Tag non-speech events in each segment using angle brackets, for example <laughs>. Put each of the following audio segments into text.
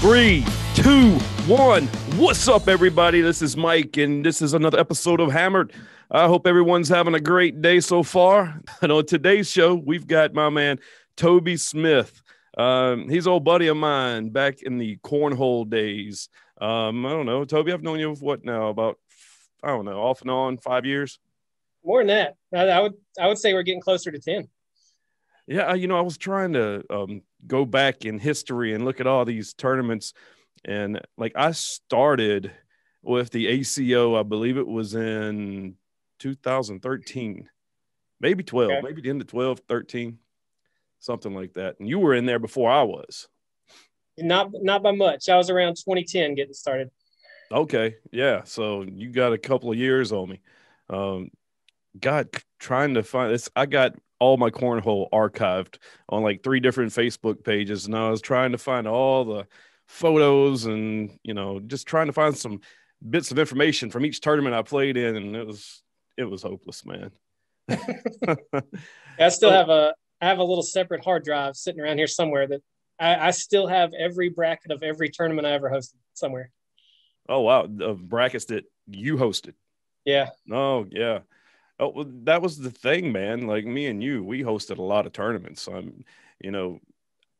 Three, two, one. What's up, everybody? This is Mike, and this is another episode of Hammered. I hope everyone's having a great day so far. <laughs> And on today's show, we've got my man Toby Smith. Um, he's an old buddy of mine back in the cornhole days. Um, I don't know, Toby. I've known you for what now? About I don't know, off and on, five years. More than that, I, would I would say we're getting closer to ten. Yeah, you know, I was trying to um, go back in history and look at all these tournaments and like i started with the aco i believe it was in 2013 maybe 12 okay. maybe the end of 12 13 something like that. And you were in there before i was. Not not by much. I was around 2010 getting started. Okay yeah so you got a couple of years on me. Um god trying to find this i got all my cornhole archived on like three different Facebook pages, and I was trying to find all the photos and you know just trying to find some bits of information from each tournament I played in, and it was it was hopeless, man. <laughs> I still <laughs> have a I have a little separate hard drive sitting around here somewhere that I, I still have every bracket of every tournament I ever hosted somewhere. Oh wow, the brackets that you hosted. Yeah. Oh yeah. Oh, well, that was the thing, man. Like me and you, we hosted a lot of tournaments. I'm, you know,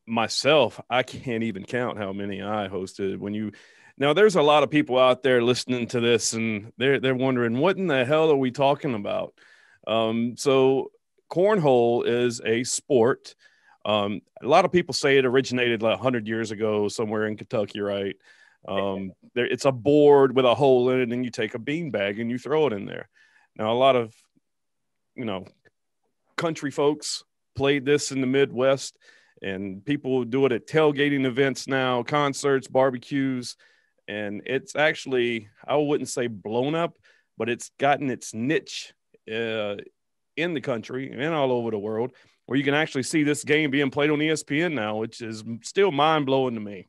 myself, I can't even count how many I hosted. When you, now there's a lot of people out there listening to this, and they're they're wondering what in the hell are we talking about? Um, so cornhole is a sport. Um, a lot of people say it originated like 100 years ago somewhere in Kentucky, right? Um, there, it's a board with a hole in it, and you take a bean bag and you throw it in there. Now, a lot of you know, country folks played this in the Midwest, and people do it at tailgating events now, concerts, barbecues, and it's actually I wouldn't say blown up, but it's gotten its niche uh, in the country and all over the world, where you can actually see this game being played on ESPN now, which is still mind blowing to me.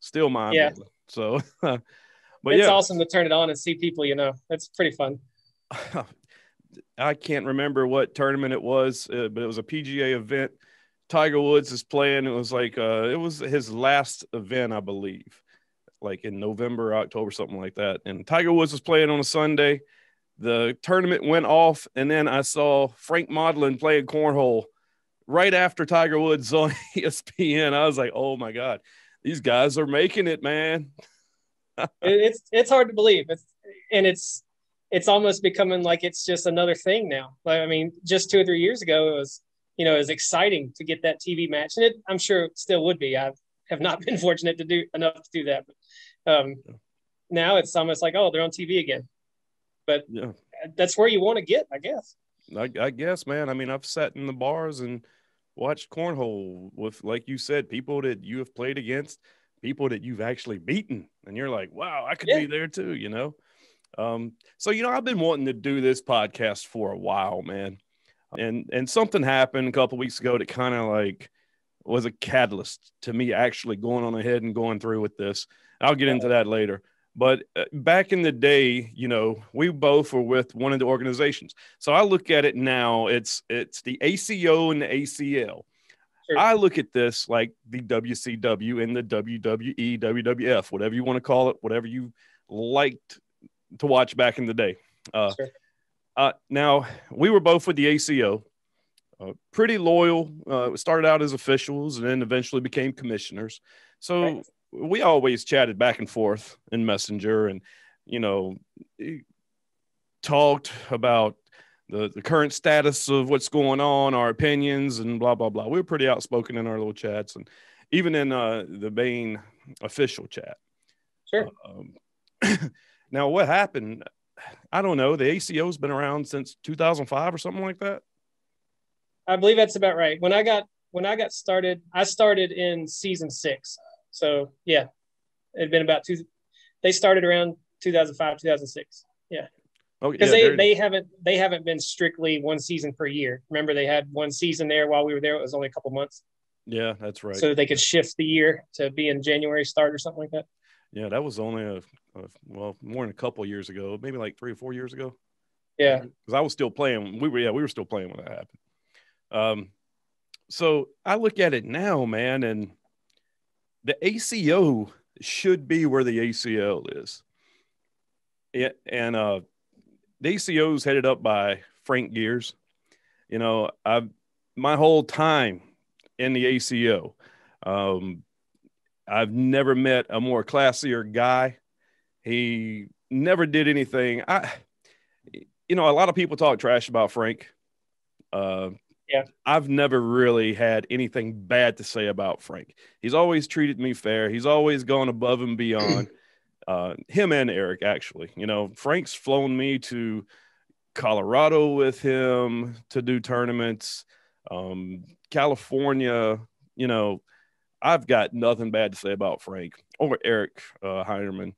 Still mind blowing. Yeah. So, <laughs> but it's yeah. awesome to turn it on and see people. You know, it's pretty fun. <laughs> I can't remember what tournament it was, uh, but it was a PGA event. Tiger Woods is playing. It was like uh, it was his last event, I believe, like in November, October, something like that. And Tiger Woods was playing on a Sunday. The tournament went off, and then I saw Frank Modlin playing cornhole right after Tiger Woods on <laughs> ESPN. I was like, "Oh my god, these guys are making it, man!" <laughs> it's it's hard to believe. It's and it's it's almost becoming like it's just another thing now. Like, I mean, just two or three years ago, it was, you know, it was exciting to get that TV match, and it, I'm sure it still would be. I have not <laughs> been fortunate to do enough to do that, but um, now it's almost like, oh, they're on TV again. But yeah. that's where you want to get, I guess. I, I guess, man. I mean, I've sat in the bars and watched cornhole with, like you said, people that you have played against, people that you've actually beaten, and you're like, wow, I could yeah. be there too, you know. Um, so you know, I've been wanting to do this podcast for a while, man. And and something happened a couple weeks ago that kind of like was a catalyst to me actually going on ahead and going through with this. I'll get into that later. But uh, back in the day, you know, we both were with one of the organizations. So I look at it now, it's it's the ACO and the ACL. Sure. I look at this like the WCW and the WWE, WWF, whatever you want to call it, whatever you liked to watch back in the day. Uh, sure. Uh, now, we were both with the ACO, uh, pretty loyal. Uh, started out as officials and then eventually became commissioners. So right. we always chatted back and forth in Messenger and, you know, talked about the, the current status of what's going on, our opinions, and blah, blah, blah. We were pretty outspoken in our little chats and even in uh, the main official chat. Sure. Um, <clears throat> Now, what happened? I don't know. The ACO's been around since 2005 or something like that. I believe that's about right. When I got when I got started, I started in season six. So yeah, it'd been about two. they started around 2005, 2006. Yeah. Oh, Because yeah, they, they're- haven't they haven't been strictly one season per year. Remember, they had one season there while we were there. It was only a couple months, yeah, that's right. so they could shift the year to be in January start or something like that. yeah, that was only a well, more than a couple years ago, maybe like three or four years ago. Yeah, because I was still playing. We were yeah, we were still playing when that happened. Um, so I look at it now, man, and the ACO should be where the ACL is. Yeah, and uh, the ACO is headed up by Frank Geers. You know, I've my whole time in the ACO, um, I've never met a more classier guy. He never did anything. I you know, a lot of people talk trash about Frank. Uh, Yeah. I've never really had anything bad to say about Frank. He's always treated me fair. He's always gone above and beyond. <clears throat> uh, him and Eric, actually. You know, Frank's flown me to Colorado with him to do tournaments. Um, California, you know, I've got nothing bad to say about Frank or Eric uh, Heinerman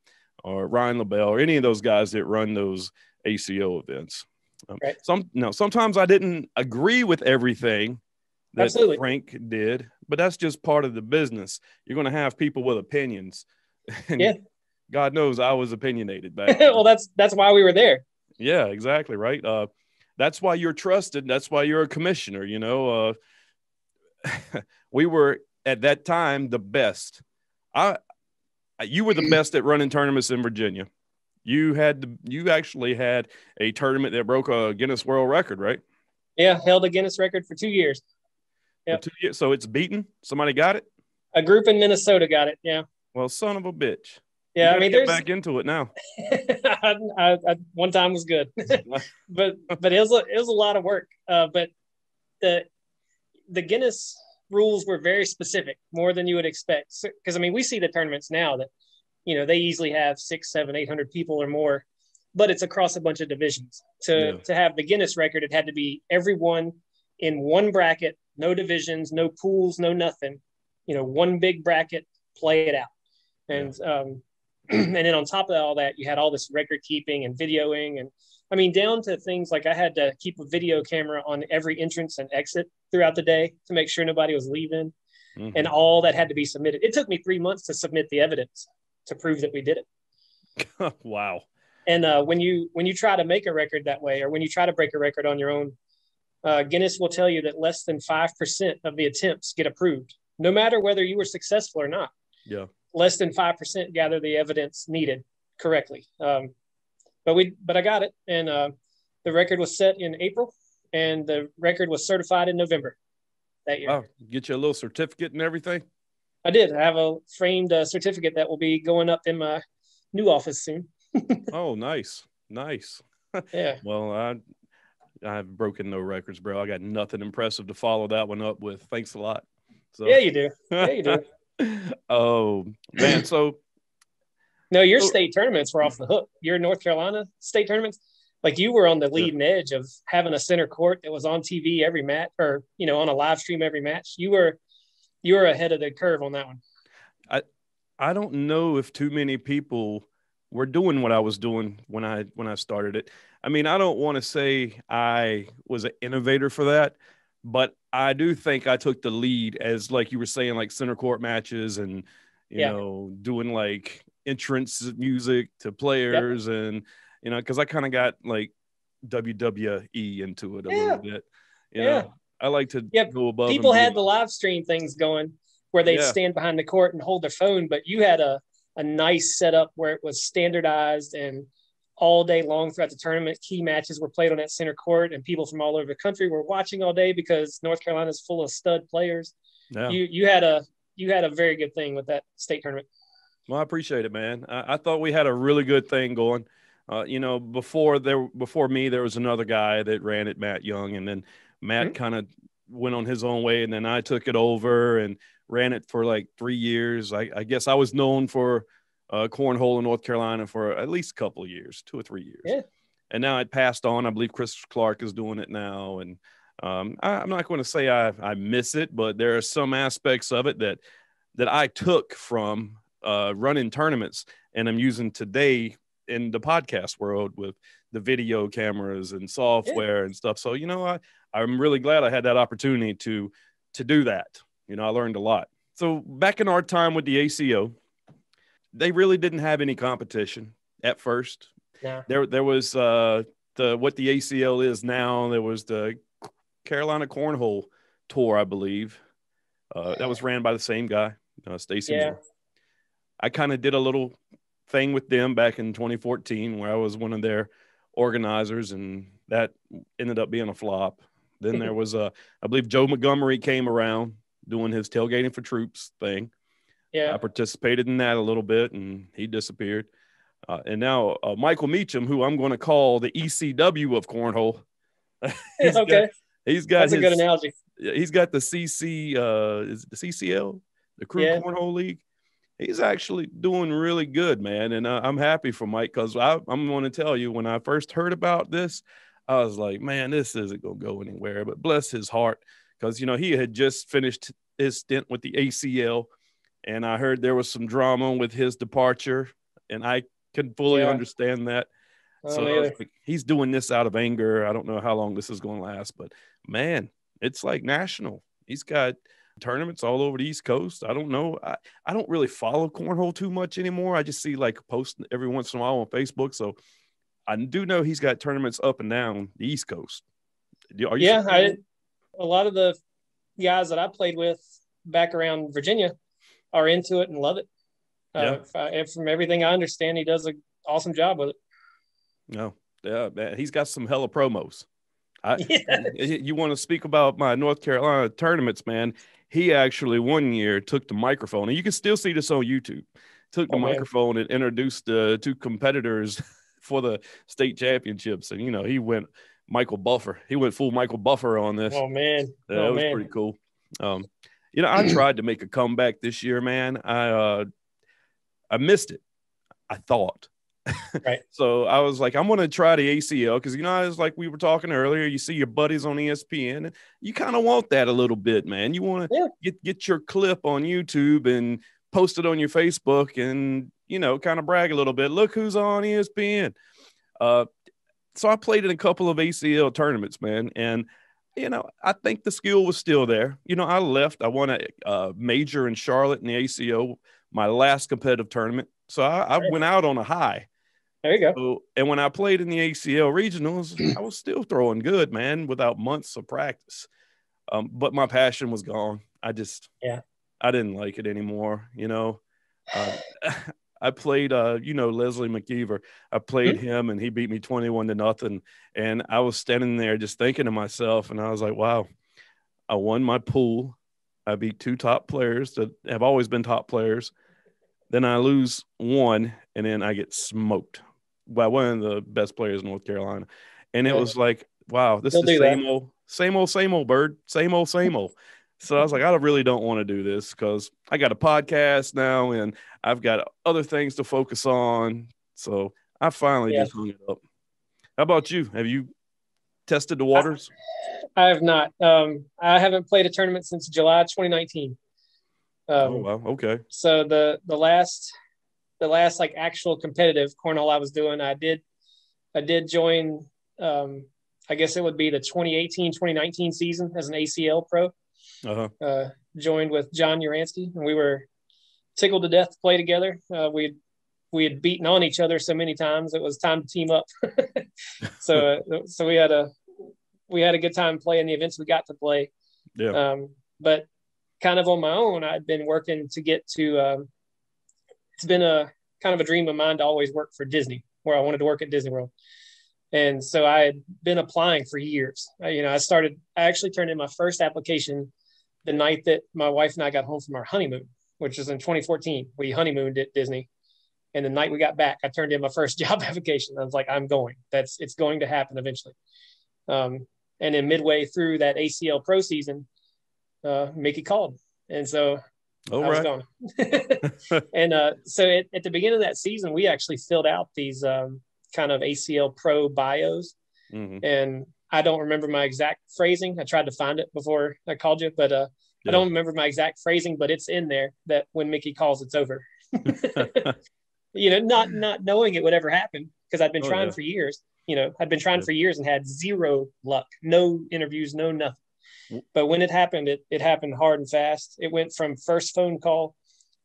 or Ryan LaBelle or any of those guys that run those ACO events. Um, Right. Some now sometimes I didn't agree with everything that Absolutely. Frank did, but that's just part of the business. You're going to have people with opinions. <laughs> And Yeah. God knows I was opinionated back. <laughs> well, that's that's why we were there. Yeah, exactly. Right. Uh, that's why you're trusted. That's why you're a commissioner. You know, uh, <laughs> we were at that time the best. I, you were the best at running tournaments in Virginia. You had the, you actually had a tournament that broke a Guinness World Record, right? Yeah, held a Guinness record for two years. For two years. So it's beaten. Somebody got it. A group in Minnesota got it. Yeah, Well, son of a bitch. yeah. I mean, get there's back into it now. I, <laughs> I, I, one time was good, <laughs> but but it was a, it was a lot of work. Uh, but the the Guinness rules were very specific, more than you would expect. Because I mean, we see the tournaments now that you know they easily have six, seven, eight hundred people or more, but it's across a bunch of divisions. To Yeah. to have the Guinness record, it had to be everyone in one bracket, no divisions, no pools, no nothing. You know, one big bracket, play it out, and um, <clears throat> and then on top of all that, you had all this record keeping and videoing, and I mean, down to things like I had to keep a video camera on every entrance and exit throughout the day to make sure nobody was leaving, Mhm. and all that had to be submitted. It took me three months to submit the evidence to prove that we did it. <laughs> wow. And uh, when you when you try to make a record that way, or when you try to break a record on your own, uh, Guinness will tell you that less than five percent of the attempts get approved, no matter whether you were successful or not. Yeah. Less than five percent gather the evidence needed correctly. Um, but we but I got it, and uh, the record was set in April, and the record was certified in November that year. Wow. Get you a little certificate and everything. I did. I have a framed uh, certificate that will be going up in my new office soon. <laughs> Oh, nice. Nice. <laughs> Yeah. Well, I I've broken no records, bro. I got nothing impressive to follow that one up with. Thanks a lot. So, Yeah, you do. Yeah, you do. <laughs> oh man, so No, your state tournaments were off the hook. Your North Carolina state tournaments, like you were on the leading edge of having a center court that was on TV every match, or you know, on a live stream every match. You were, you were ahead of the curve on that one. I I don't know if too many people were doing what I was doing when I when I started it. I mean, I don't want to say I was an innovator for that, but I do think I took the lead as like you were saying, like center court matches and you Yeah. know doing like entrance music to players and you know because I kind of got like WWE into it a Yeah. little bit. You Yeah. know, I like to Yeah, go above. People had the live stream things going where they'd Yeah. stand behind the court and hold their phone, but you had a a nice setup where it was standardized and all day long throughout the tournament. Key matches were played on that center court, and people from all over the country were watching all day because North Carolina's full of stud players. yeah. You you had a you had a very good thing with that state tournament. Well, I appreciate it, man. I, I thought we had a really good thing going. Uh, you know, before there, before me, there was another guy that ran it, Matt Young, and then Matt Mhm. kind of went on his own way, and then I took it over and ran it for like three years. I, I guess I was known for uh, cornhole in North Carolina for at least a couple of years, two or three years. Yeah. And now it passed on. I believe Chris Clark is doing it now, and um, I, I'm not going to say I, I miss it, but there are some aspects of it that that I took from uh, running tournaments and I'm using today in the podcast world with the video cameras and software yeah. and stuff. So, you know, I, I'm really glad I had that opportunity to to do that. You know, I learned a lot. So back in our time with the ACO, they really didn't have any competition at first. Yeah. There there was uh the what the ACL is now. There was the Carolina Cornhole Tour, I believe. Uh, that was ran by the same guy, uh, Stacy. Yeah. I kind of did a little thing with them back in 2014 where I was one of their organizers, and that ended up being a flop. Then there was a, I believe Joe Montgomery came around doing his tailgating for troops thing. Yeah, I participated in that a little bit, and he disappeared. Uh, and now uh, Michael Meacham, who I'm going to call the ECW of cornhole. <laughs> he's okay, got, he's got that's his, a good analogy. He's got the CC, uh, is the CCL, the Crew yeah. Cornhole League he's actually doing really good, man. And uh, I'm happy for Mike because I'm going to tell you when I first heard about this, I was like, man, this isn't going to go anywhere. But bless his heart because, you know, he had just finished his stint with the ACL. And I heard there was some drama with his departure. And I can fully yeah. understand that. Oh, so like, he's doing this out of anger. I don't know how long this is going to last, but man, it's like national. He's got tournaments all over the East Coast. I don't know. I, I don't really follow cornhole too much anymore. I just see like posts every once in a while on Facebook. So I do know he's got tournaments up and down the East Coast. yeah, I, a lot of the guys that I played with back around Virginia are into it and love it. Uh, I, from everything I understand, he does an awesome job with it. No, yeah, man, he's got some hella promos. I. <laughs> You want to speak about my North Carolina tournaments, man? he actually one year took the microphone, and you can still see this on YouTube. Took the oh, microphone and introduced the two competitors <laughs> for the state championships, and you know he went Michael Buffer. He went full Michael Buffer on this. Oh man, yeah, oh, that was man. pretty cool. Um, you know, I <clears throat> tried to make a comeback this year, man. I uh, I missed it. I thought Right. <laughs> so I was like, I'm going to try the ACL because, you know, it's like we were talking earlier. You see your buddies on ESPN, and you kind of want that a little bit, man. You want to yeah. get get your clip on YouTube and post it on your Facebook, and you know, kind of brag a little bit. Look who's on ESPN. Uh, so I played in a couple of ACL tournaments, man, and you know, I think the skill was still there. You know, I left. I won a, a major in Charlotte in the ACO, my last competitive tournament. So I, I went out on a high. There you go. So, and when I played in the ACL regionals, <clears throat> I was still throwing good, man, without months of practice. Um, but my passion was gone. I just, yeah, I didn't like it anymore. You know, uh, <laughs> I played, uh, you know, Leslie McKeever. I played mm-hmm. him, and he beat me twenty-one to nothing. And I was standing there just thinking to myself, and I was like, wow, I won my pool. I beat two top players that have always been top players. Then I lose one, and then I get smoked by one of the best players in North Carolina. And it was like, wow, this is the same that. old, same old, same old bird, same old, same old. So I was like, I really don't want to do this because I got a podcast now and I've got other things to focus on. So I finally yeah. just hung it up. How about you? Have you tested the waters? I, I have not. Um, I haven't played a tournament since July 2019. Um, oh wow! Okay. So the the last the last like actual competitive cornhole I was doing, I did I did join um, I guess it would be the 2018 2019 season as an ACL pro. Uh-huh. Uh, joined with John Uransky, and we were tickled to death to play together. Uh, we we had beaten on each other so many times it was time to team up. <laughs> so uh, so we had a we had a good time playing the events we got to play. Yeah. Um, but kind of on my own, I'd been working to get to um, it's been a kind of a dream of mine to always work for Disney, where I wanted to work at Disney World. And so I had been applying for years. I, you know, I started, I actually turned in my first application the night that my wife and I got home from our honeymoon, which was in 2014. We honeymooned at Disney. And the night we got back, I turned in my first <laughs> job application. I was like, I'm going. That's it's going to happen eventually. Um, and then midway through that ACL pro season, uh, Mickey called. And so Oh, I right. was <laughs> <laughs> and uh, so at, at, the beginning of that season, we actually filled out these um, kind of ACL pro bios. Mm-hmm. And I don't remember my exact phrasing. I tried to find it before I called you, but uh, yeah. I don't remember my exact phrasing, but it's in there that when Mickey calls, it's over. <laughs> you know, not not knowing it would ever happen because I'd been oh, trying yeah. for years. You know, I'd been trying yeah. for years and had zero luck, no interviews, no nothing. But when it happened, it, it happened hard and fast. It went from first phone call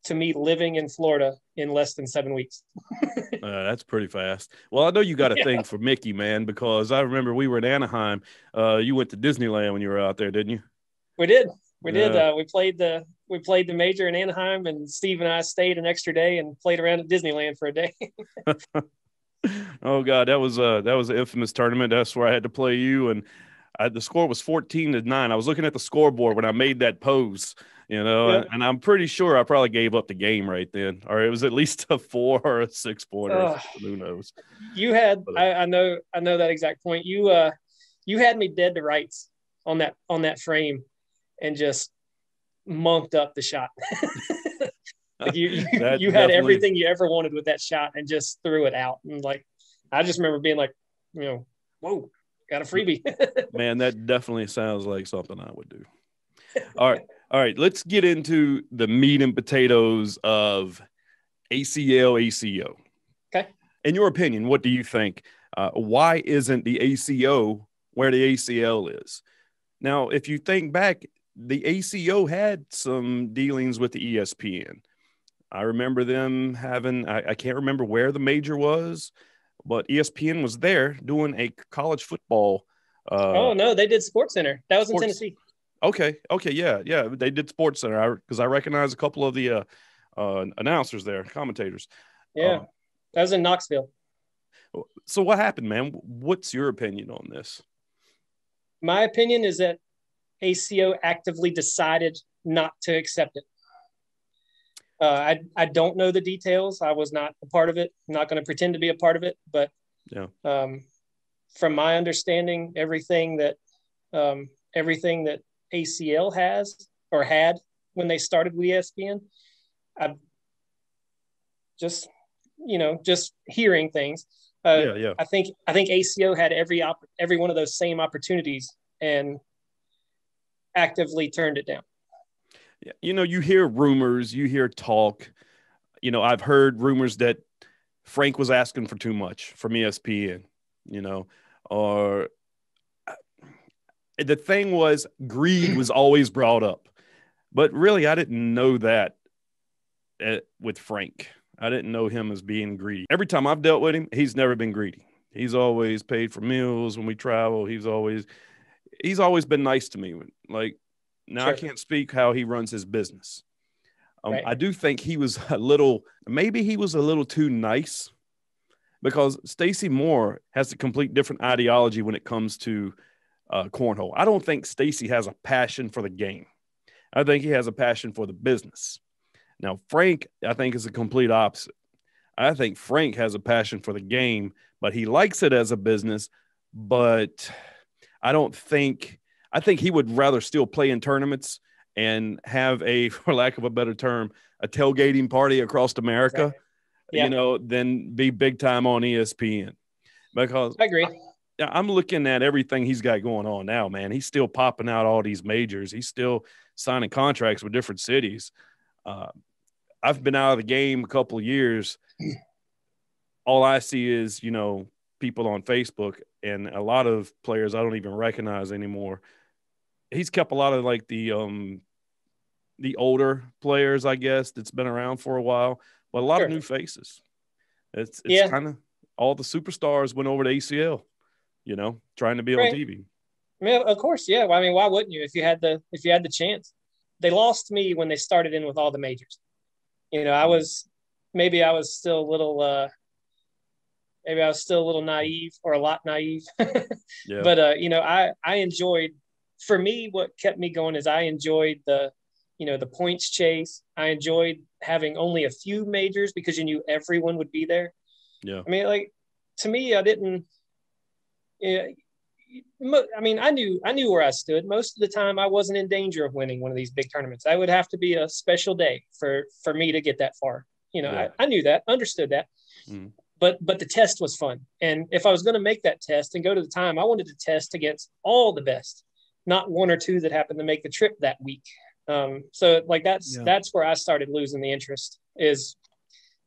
to me living in Florida in less than seven weeks. <laughs> uh, that's pretty fast. Well, I know you got a yeah. thing for Mickey, man, because I remember we were in Anaheim. Uh, you went to Disneyland when you were out there, didn't you? We did. We yeah. did. Uh, we played the we played the major in Anaheim, and Steve and I stayed an extra day and played around at Disneyland for a day. <laughs> <laughs> oh God, that was uh that was an infamous tournament. That's where I had to play you, and I, the score was fourteen to nine. I was looking at the scoreboard when I made that pose you know, yeah. and, and, I'm pretty sure I probably gave up the game right then, or it was at least a four or a six pointer. Uh, who knows? You had, but, I, I, know, I know that exact point. You, uh, you had me dead to rights on that on that frame, and just monked up the shot. <laughs> like you, <laughs> you, you had everything you ever wanted with that shot, and just threw it out. And like, I just remember being like, you know, whoa, got a freebie. <laughs> Man, that definitely sounds like something I would do. All right. All right, let's get into the meat and potatoes of ACL ACO. Okay. In your opinion, what do you think? Uh, why isn't the ACO where the ACL is? Now, if you think back, the ACO had some dealings with the ESPN. I remember them having, I, I can't remember where the major was, but ESPN was there doing a college football. Uh, oh, no, they did Sports Center. That was sports, in Tennessee. Okay. Okay. Yeah. Yeah. They did Sports Center because I, I recognize a couple of the uh, uh, announcers there, commentators. Yeah. Uh, that was in Knoxville. So what happened, man? What's your opinion on this? My opinion is that ACO actively decided not to accept it. Uh, I I don't know the details. I was not a part of it. I'm not going to pretend to be a part of it. But yeah, um, from my understanding, everything that um, everything that ACL has or had when they started with ESPN. I just, you know, just hearing things. Uh, yeah, yeah. I think I think ACO had every op- every one of those same opportunities and actively turned it down. You know, you hear rumors, you hear talk. You know, I've heard rumors that Frank was asking for too much from ESPN. You know, or the thing was greed was always brought up, but really I didn't know that at, uh, with Frank. I didn't know him as being greedy. Every time I've dealt with him, he's never been greedy. He's always paid for meals when we travel. He's always he's always been nice to me. Like now sure. I can't speak how he runs his business. Um, right. I do think he was a little maybe he was a little too nice because Stacy Moore has a complete different ideology when it comes to uh, cornhole. I don't think Stacy has a passion for the game. I think he has a passion for the business. Now, Frank, I think, is a complete opposite. I think Frank has a passion for the game, but he likes it as a business. But I don't think, I think he would rather still play in tournaments and have a, <laughs> for lack of a better term, a tailgating party across America, exactly. yeah. you know, than be big time on ESPN. Because I agree. I'm looking at everything he's got going on now, man. He's still popping out all these majors. He's still signing contracts with different cities. Uh, I've been out of the game a couple of years. <clears throat> All I see is, you know, people on Facebook and a lot of players I don't even recognize anymore. He's kept a lot of like the um the older players, I guess, that's been around for a while, but a lot sure. of new faces. It's it's yeah. kind of all the superstars went over to ACL you know, trying to be right. on TV. I mean, of course, yeah. Well, I mean, why wouldn't you if you had the if you had the chance? They lost me when they started in with all the majors. You know, I was maybe I was still a little uh maybe I was still a little naive or a lot naive. <laughs> yeah. But uh, you know, I I enjoyed for me what kept me going is I enjoyed the you know the points chase. I enjoyed having only a few majors because you knew everyone would be there. Yeah. I mean, like to me, I didn't Yeah, I mean, I knew I knew where I stood. Most of the time, I wasn't in danger of winning one of these big tournaments. I would have to be a special day for for me to get that far. You know, yeah. I, I, knew that, understood that. Mm. But but the test was fun, and if I was going to make that test and go to the time, I wanted to test against all the best, not one or two that happened to make the trip that week. Um, so like that's yeah. that's where I started losing the interest. Is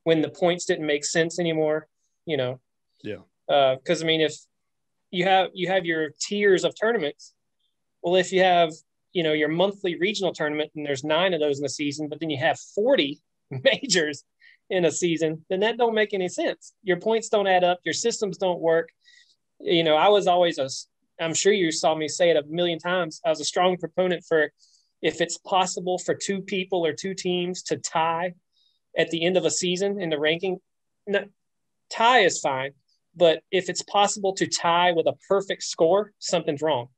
when the points didn't make sense anymore. You know. Yeah. Because uh, I mean, if you have you have your tiers of tournaments, well, if you have you know your monthly regional tournament and there's nine of those in the season, but then you have forty <laughs> majors in a season, then that don't make any sense. Your points don't add up. Your systems don't work. You know, I was always a. I'm sure you saw me say it a million times. I was a strong proponent for if it's possible for two people or two teams to tie at the end of a season in the ranking, no, tie is fine. But if it's possible to tie with a perfect score, something's wrong.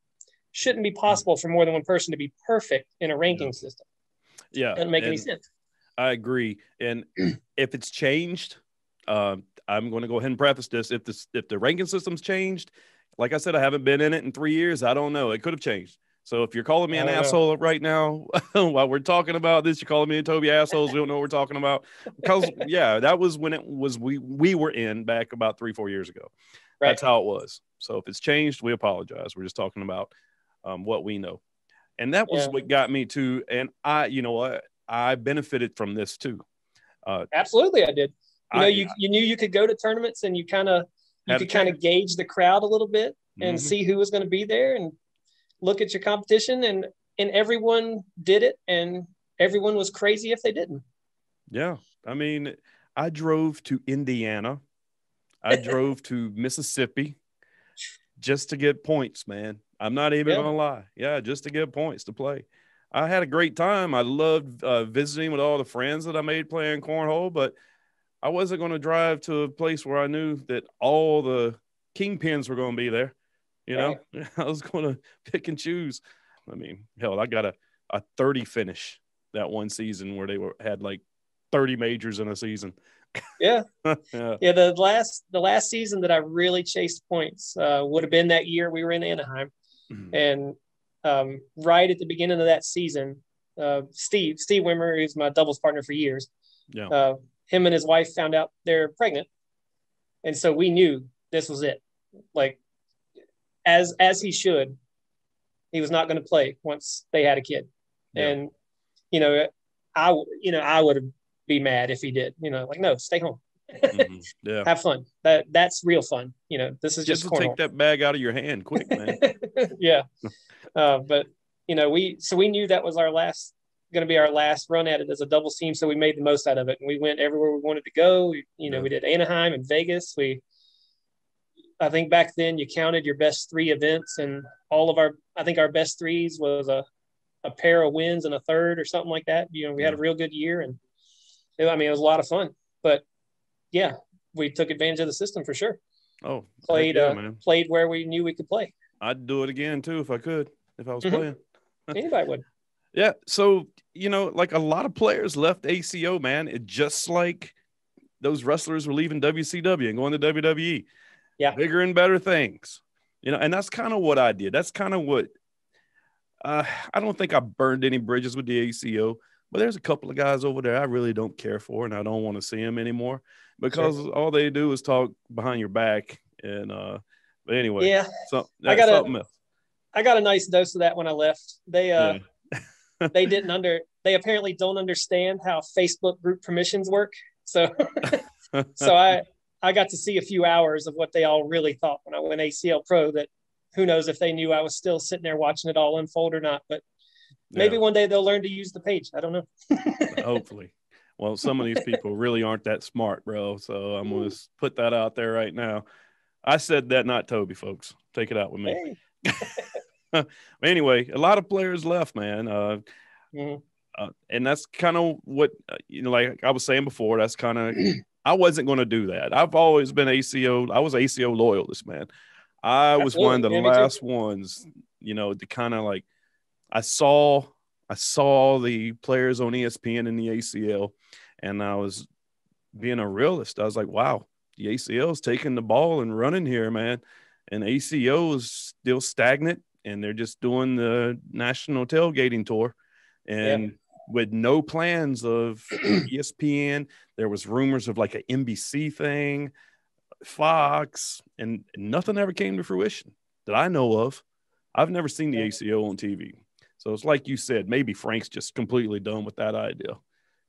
Shouldn't be possible for more than one person to be perfect in a ranking yeah. system. Yeah, doesn't make any sense. I agree. And <clears throat> if it's changed, uh, I'm going to go ahead and preface this. If the if the ranking system's changed, like I said, I haven't been in it in three years. I don't know. It could have changed. So if you're calling me an asshole know. right now <laughs> while we're talking about this, you're calling me and Toby assholes. We don't know what we're talking about because <laughs> yeah, that was when it was we we were in back about three four years ago. Right. That's how it was. So if it's changed, we apologize. We're just talking about um, what we know, and that was yeah. what got me to. And I, you know what, I benefited from this too. Uh, Absolutely, I did. You know, I, you you knew you could go to tournaments and you kind of you could kind of gauge the crowd a little bit and mm-hmm. see who was going to be there and look at your competition and and everyone did it and everyone was crazy if they didn't. Yeah. I mean i drove to indiana. I <laughs> drove to mississippi just to get points man. I'm not even yeah. gonna lie. Yeah just to get points to play. I had a great time. I loved uh, visiting with all the friends that i made playing cornhole but i wasn't going to drive to a place where i knew that all the kingpins were going to be there you know. <laughs> I was going to pick and choose. I mean, hell, I got a, a 30 finish that one season where they were had like 30 majors in a season. Yeah. <laughs> yeah. Yeah. The last the last season that I really chased points uh, would have been that year we were in Anaheim. Mm-hmm. And um, right at the beginning of that season, uh, Steve, Steve Wimmer, who's my doubles partner for years, yeah. Uh, him and his wife found out they're pregnant. And so we knew this was it. Like as as he should. He was not going to play once they had a kid, yeah. and you know, I you know I would be mad if he did. You know, like no, stay home. mm-hmm. Yeah, <laughs> have fun. That that's real fun. You know, this is just, just take that bag out of your hand quick, man. <laughs> yeah, uh, but you know, we so we knew that was our last going to be our last run at it as a double team. So we made the most out of it, and we went everywhere we wanted to go. We, you know, yeah. we did Anaheim and Vegas. We I think back then you counted your best three events, and all of our I think our best threes was a a pair of wins and a third or something like that. You know, we had a real good year, and I mean it was a lot of fun. But yeah, we took advantage of the system for sure. Oh, played yeah, uh, played where we knew we could play. I'd do it again too if I could, if I was mm-hmm. playing. <laughs> Anybody would. Yeah. So you know, like a lot of players left ACO, man. It just like those wrestlers were leaving WCW and going to WWE yeah bigger and better things you know and that's kind of what i did that's kind of what uh, i don't think i burned any bridges with the aco but there's a couple of guys over there i really don't care for and i don't want to see them anymore because sure. all they do is talk behind your back and uh but anyway yeah so i got a, I got a nice dose of that when i left they uh yeah. They didn't under they apparently don't understand how facebook group permissions work so <laughs> so i I got to see a few hours of what they all really thought when I went ACL Pro. That who knows if they knew I was still sitting there watching it all unfold or not. But maybe yeah. one day they'll learn to use the page. I don't know. <laughs> Hopefully. Well, some of these people really aren't that smart, bro. So I'm going to put that out there right now. I said that, not Toby, folks. Take it out with me. Hey. <laughs> <laughs> anyway, a lot of players left, man. Uh, mm-hmm. uh, and that's kind of what, uh, you know, like I was saying before, that's kind of I wasn't going to do that. I've always been ACO. I was ACO loyalist, man. I was one of the yeah, last ones, you know, to kind of like I saw I saw the players on ESPN in the ACL, and I was being a realist. I was like, wow, the ACL is taking the ball and running here, man. And ACO is still stagnant, and they're just doing the national tailgating tour. And yeah with no plans of <clears throat> ESPN. There was rumors of like an NBC thing, Fox, and nothing ever came to fruition that I know of. I've never seen the ACO on TV. So it's like you said, maybe Frank's just completely done with that idea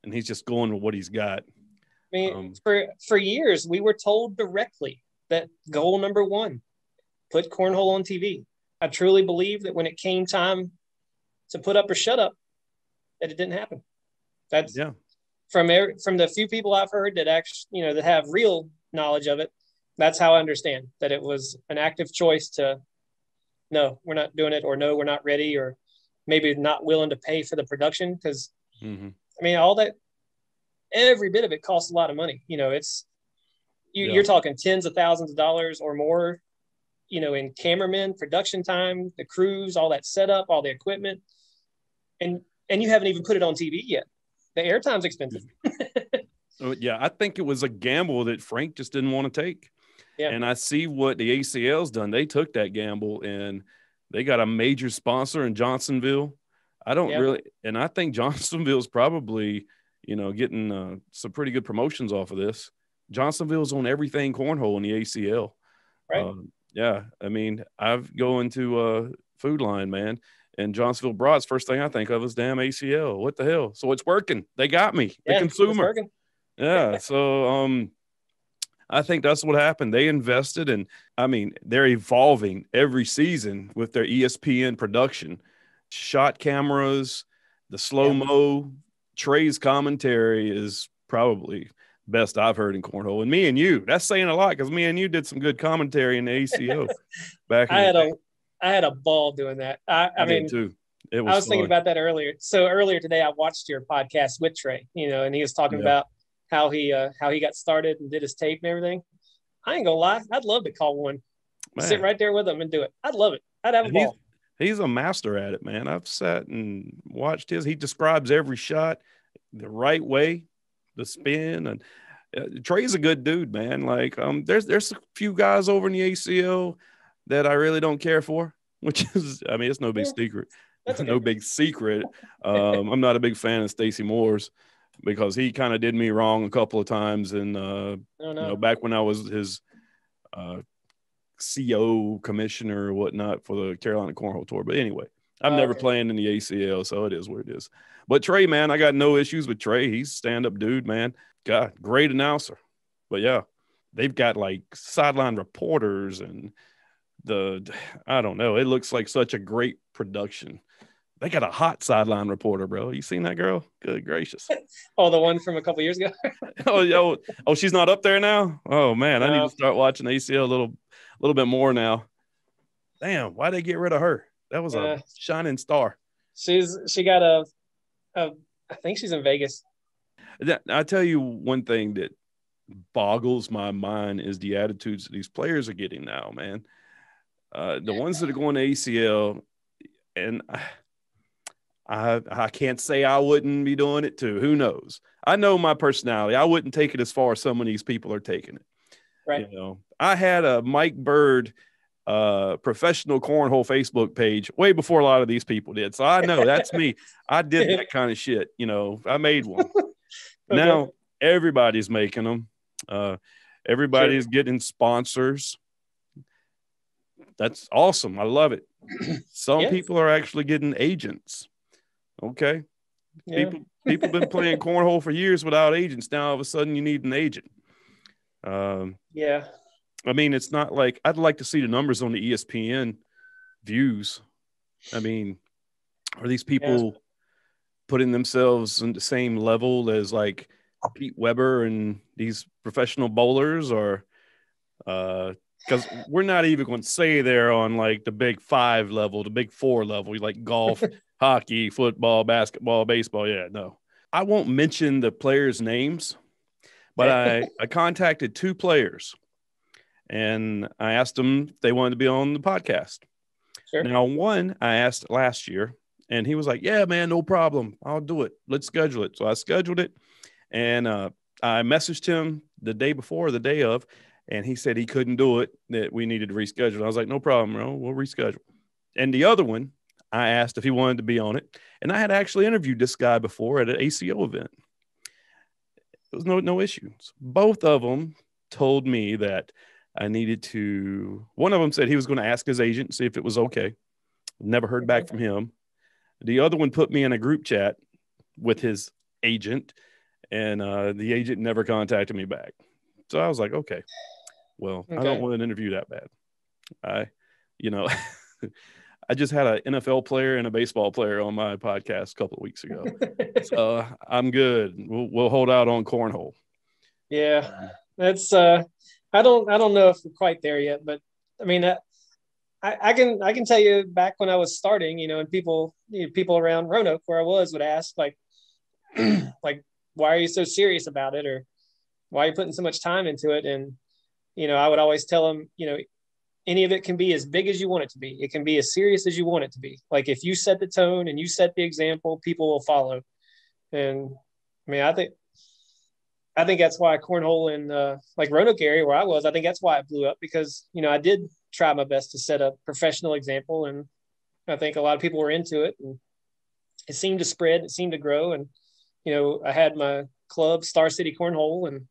and he's just going with what he's got. I mean, um, for for years we were told directly that goal number one, put cornhole on TV. I truly believe that when it came time to put up or shut up, that it didn't happen. That's yeah. From from the few people I've heard that actually you know that have real knowledge of it, that's how I understand that it was an active choice to no, we're not doing it, or no, we're not ready, or maybe not willing to pay for the production because mm-hmm. I mean all that every bit of it costs a lot of money. You know, it's you, yeah. you're talking tens of thousands of dollars or more. You know, in cameramen, production time, the crews, all that setup, all the equipment, and and you haven't even put it on TV yet. The airtime's expensive. <laughs> Oh, yeah, I think it was a gamble that Frank just didn't want to take. Yeah. And I see what the ACL's done. They took that gamble and they got a major sponsor in Johnsonville. I don't yeah. really, and I think Johnsonville's probably, you know, getting uh, some pretty good promotions off of this. Johnsonville's on everything cornhole in the ACL. Right. Um, yeah. I mean, I've go into uh, Food Lion, man, and Johnsonville Brats. First thing I think of is damn ACL. What the hell? So it's working. They got me, the yeah, consumer. Yeah. so, um, I think that's what happened. They invested and I mean, they're evolving every season with their ESPN production, shot cameras, the slow mo. Yeah. Trey's commentary is probably best I've heard in cornhole. And me and you, that's saying a lot because me and you did some good commentary in the ACO <laughs> back. I had a I had a ball doing that. I, I, I mean, too. It was I was fun. thinking about that earlier. So earlier today, I watched your podcast with Trey. You know, and he was talking yeah. about how he uh, how he got started and did his tape and everything. I ain't gonna lie, I'd love to call one, man. sit right there with him and do it. I'd love it. I'd have a ball. He's, he's a master at it, man. I've sat and watched his. He describes every shot the right way, the spin, and uh, Trey's a good dude, man. Like, um, there's there's a few guys over in the ACL that I really don't care for, <laughs> which is, I mean, it's no big secret. That's <laughs> no big secret. <laughs> Um, I'm not a big fan of Stacy Moore's because he kind of did me wrong a couple of times. And, uh, you know, back when I was his uh, CO commissioner or whatnot for the Carolina Cornhole Tour. But anyway, I'm never okay. playing in the ACL, so it is what it is. But Trey, man, I got no issues with Trey. He's stand up dude, man. God, great announcer. But yeah, they've got like sideline reporters and the I don't know. It looks like such a great production. They got a hot sideline reporter, bro. You seen that girl? Good gracious. <laughs> oh, the one from a couple years ago. <laughs> oh, yo, oh, she's not up there now. Oh man, no. I need to start watching the ACL a little, a little bit more now. Damn, why they get rid of her? That was a shining star. She's she got a, a, I think she's in Vegas. I tell you one thing that boggles my mind is the attitudes these players are getting now, man. Uh, the ones that are going to ACL, and. I, I I can't say I wouldn't be doing it too. Who knows? I know my personality. I wouldn't take it as far as some of these people are taking it. Right. You know, I had a Mike Bird uh, professional cornhole Facebook page way before a lot of these people did. So I know that's me. I did that <laughs> kind of shit. You know, I made one. <laughs> okay. Now everybody's making them. Uh, everybody's sure. getting sponsors. That's awesome. I love it. <clears throat> Some yes. people are actually getting agents. Okay. Yeah. People people been playing <laughs> cornhole for years without agents. Now all of a sudden you need an agent. Um, yeah. I mean, it's not like I'd like to see the numbers on the ESPN views. I mean, are these people yeah. putting themselves in the same level as like Pete Weber and these professional bowlers, or uh, because we're not even going to say they're on like the big five level, the big four level, like golf, <laughs> hockey, football, basketball, baseball. Yeah, no, I won't mention the players' names, but <laughs> I, I contacted two players and I asked them if they wanted to be on the podcast. Sure. Now, one I asked last year, and he was like, "Yeah, man, no problem. I'll do it. Let's schedule it." So I scheduled it, and uh, I messaged him the day before, the day of, and he said he couldn't do it. That we needed to reschedule. I was like, "No problem, bro. We'll reschedule." And the other one, I asked if he wanted to be on it, and I had actually interviewed this guy before at an ACO event. It was no no issues. Both of them told me that I needed to. One of them said he was going to ask his agent see if it was okay. Never heard back from him. The other one put me in a group chat with his agent, and uh, the agent never contacted me back. So I was like, okay, well, okay. I don't want an interview that bad. I, you know, <laughs> I just had an NFL player and a baseball player on my podcast a couple of weeks ago. so <laughs> I'm good. We'll, we'll hold out on cornhole. Yeah, that's. uh I don't. I don't know if we're quite there yet, but I mean, uh, I, I can. I can tell you back when I was starting, you know, and people, you know, people around Roanoke where I was would ask like, <clears throat> like, why are you so serious about it, or why are you putting so much time into it? And you know, I would always tell them, you know, any of it can be as big as you want it to be. It can be as serious as you want it to be. Like if you set the tone and you set the example, people will follow. And I mean, I think I think that's why cornhole in uh, like Roanoke area where I was, I think that's why it blew up because you know I did try my best to set a professional example, and I think a lot of people were into it, and it seemed to spread, it seemed to grow, and you know I had my club Star City Cornhole, and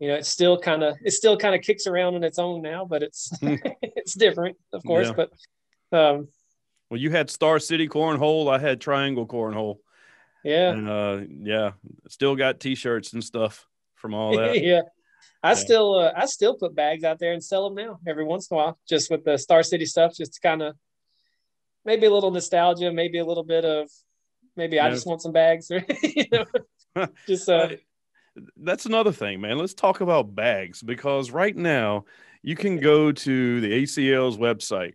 you know, it's still kind of it still kind of kicks around on its own now, but it's <laughs> hmm. <laughs> it's different, of course. Yeah. But um, well, you had Star City cornhole, I had Triangle cornhole. Yeah, and uh, yeah, still got T-shirts and stuff from <laughs> all that. yeah, I yeah. still uh, I still put bags out there and sell them now every once in a while, just with the Star City stuff, just kind of maybe a little nostalgia, maybe a little bit of maybe. I just want some bags or <laughs> you know, <laughs> just uh, that's another thing, man. Let's talk about bags because right now you can go to the ACL's website.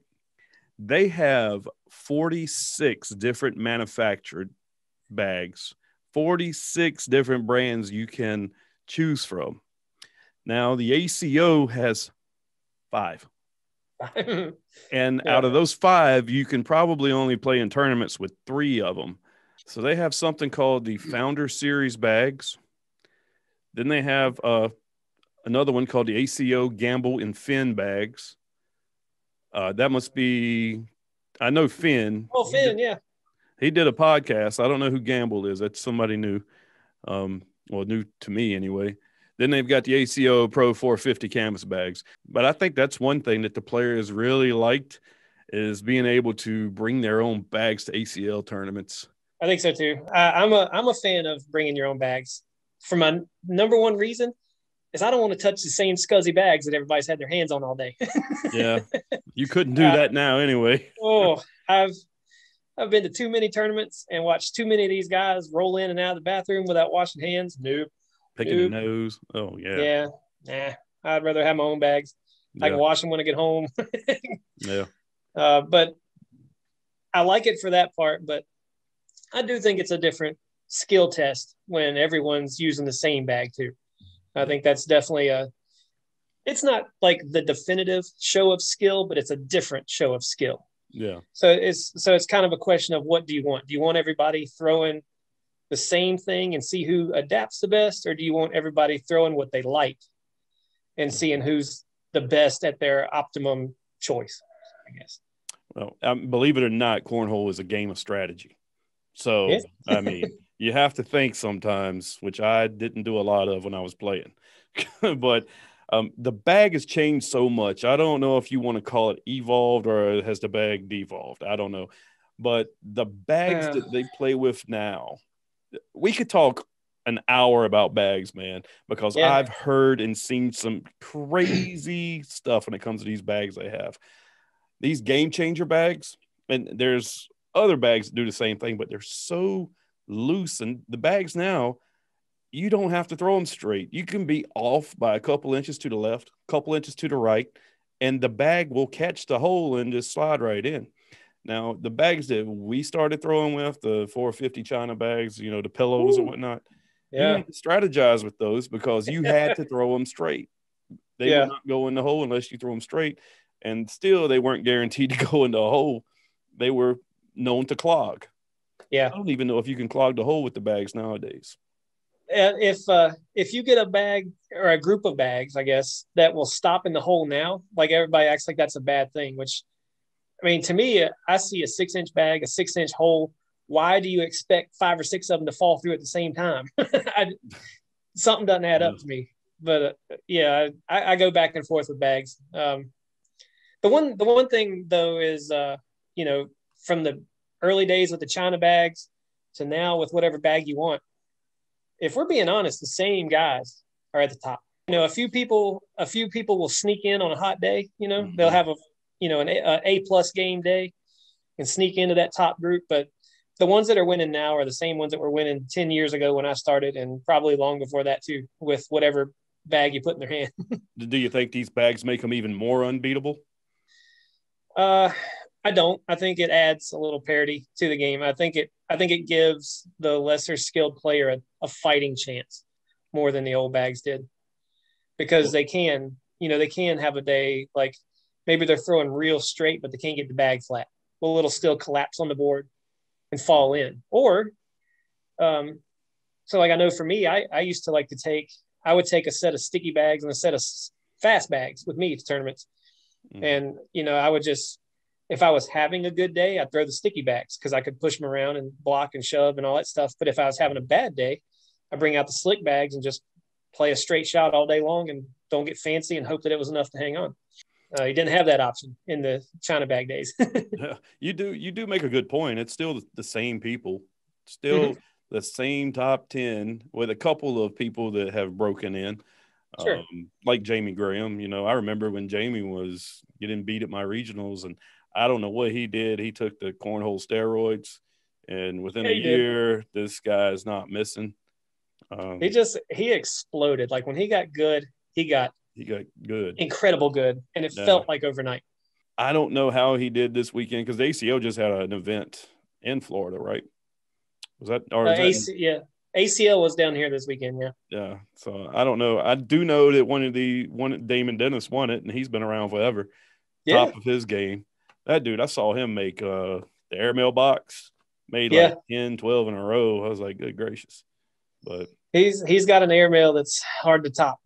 They have 46 different manufactured bags, 46 different brands you can choose from. Now, the ACO has five. <laughs> and yeah. out of those five, you can probably only play in tournaments with three of them. So they have something called the Founder Series bags then they have uh, another one called the ACO Gamble and Finn bags. Uh, that must be, I know Finn. Oh, Finn, yeah. He did a podcast. I don't know who Gamble is. That's somebody new. Um, well, new to me anyway. Then they've got the ACO Pro 450 canvas bags. But I think that's one thing that the players really liked is being able to bring their own bags to ACL tournaments. I think so too. I, I'm a I'm a fan of bringing your own bags for my number one reason is I don't want to touch the same scuzzy bags that everybody's had their hands on all day. <laughs> yeah, you couldn't do uh, that now anyway. oh, I've I've been to too many tournaments and watched too many of these guys roll in and out of the bathroom without washing hands. Nope. Picking nope. the nose. Oh yeah. Yeah. Nah. I'd rather have my own bags. Yeah. I can wash them when I get home. <laughs> yeah. Uh, but I like it for that part, but I do think it's a different skill test when everyone's using the same bag too. I think that's definitely a it's not like the definitive show of skill, but it's a different show of skill. Yeah. So it's so it's kind of a question of what do you want? Do you want everybody throwing the same thing and see who adapts the best, or do you want everybody throwing what they like and seeing who's the best at their optimum choice? I guess. Well, um, believe it or not, cornhole is a game of strategy. So yeah. I mean, <laughs> you have to think sometimes, which I didn't do a lot of when I was playing. <laughs> but um, the bag has changed so much. I don't know if you want to call it evolved or has the bag devolved. I don't know. But the bags yeah. that they play with now, we could talk an hour about bags, man, because yeah. I've heard and seen some crazy stuff when it comes to these bags they have. These game changer bags, and there's other bags that do the same thing, but they're so loose. And the bags now, you don't have to throw them straight. You can be off by a couple inches to the left, a couple inches to the right, and the bag will catch the hole and just slide right in. Now, the bags that we started throwing with, the 450 China bags, you know, the pillows Ooh. and whatnot, yeah. you had to strategize with those because you had to throw them straight. They yeah. would not go in the hole unless you throw them straight. And still, they weren't guaranteed <laughs> to go in the hole. They were known to clog. Yeah. I don't even know if you can clog the hole with the bags nowadays. If uh, if you get a bag or a group of bags, I guess that will stop in the hole now, like everybody acts like that's a bad thing. Which, I mean, to me, I see a six inch bag, a six inch hole. Why do you expect five or six of them to fall through at the same time? <laughs> I, something doesn't add up to me. But uh, yeah, I, I, go back and forth with bags. Um, the one the one thing though is uh, you know from the early days with the China bags to now with whatever bag you want. If we're being honest, the same guys are at the top. You know, a few people, a few people will sneak in on a hot day. You know, mm-hmm. they'll have a, you know, an A, a plus game day and sneak into that top group. But the ones that are winning now are the same ones that were winning 10 years ago when I started and probably long before that too, with whatever bag you put in their hand. <laughs> Do you think these bags make them even more unbeatable? Uh, I don't. I think it adds a little parity to the game. I think it. I think it gives the lesser skilled player a, a fighting chance more than the old bags did, because they can. You know, they can have a day like maybe they're throwing real straight, but they can't get the bag flat. Well, it'll still collapse on the board and fall in. Or, um, so like I know for me, I I used to like to take. I would take a set of sticky bags and a set of fast bags with me to tournaments, mm. and you know I would just if I was having a good day, I'd throw the sticky backs because I could push them around and block and shove and all that stuff. But if I was having a bad day, I bring out the slick bags and just play a straight shot all day long and don't get fancy and hope that it was enough to hang on. Uh, you didn't have that option in the China bag days. <laughs> <laughs> you do you do make a good point. It's still the same people, still mm-hmm. the same top ten with a couple of people that have broken in. Sure. Um, like Jamie Graham, you know, I remember when Jamie was getting beat at my regionals and I don't know what he did. He took the cornhole steroids, and within yeah, a year, did. this guy is not missing. Um, he just he exploded. Like when he got good, he got he got good, incredible good, and it felt like overnight. I don't know how he did this weekend because the ACO just had an event in Florida, right? Was that or uh, AC, that yeah? ACL was down here this weekend, yeah. Yeah. So I don't know. I do know that one of the one Damon Dennis won it, and he's been around forever. Yeah. Top of his game that dude, I saw him make uh, the airmail box, made yeah. like 10, 12 in a row. I was like, good gracious. But he's he's got an airmail that's hard to top.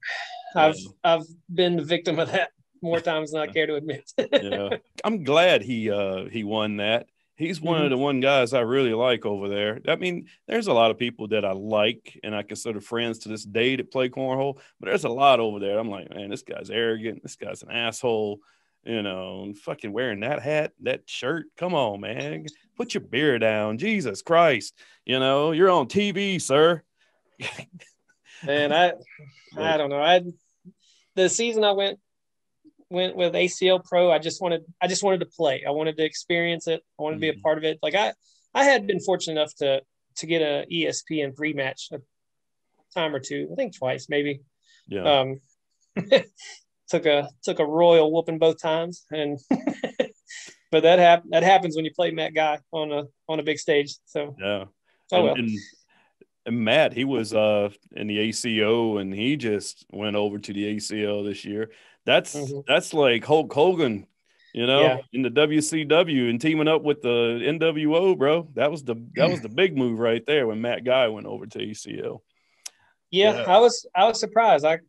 Yeah. I've I've been the victim of that more times than I care to admit. <laughs> yeah. I'm glad he uh he won that. He's one mm-hmm. of the one guys I really like over there. I mean, there's a lot of people that I like and I consider friends to this day that play cornhole, but there's a lot over there. I'm like, man, this guy's arrogant. This guy's an asshole you know, fucking wearing that hat, that shirt. Come on, man. Put your beer down. Jesus Christ. You know, you're on TV, sir. and I I don't know. I the season I went went with ACL Pro, I just wanted I just wanted to play. I wanted to experience it. I wanted to be a mm-hmm. part of it. Like I I had been fortunate enough to to get a ESPN three match a time or two. I think twice, maybe. Yeah. Um <laughs> took a took a royal whooping both times, and <laughs> but that hap- that happens when you play Matt Guy on a on a big stage. So yeah, oh and, well. And, and Matt, he was uh in the ACO, and he just went over to the ACL this year. That's mm-hmm. that's like Hulk Hogan, you know, yeah. in the WCW and teaming up with the NWO, bro. That was the that was the big move right there when Matt Guy went over to ACL. Yeah, yeah, I was I was surprised. I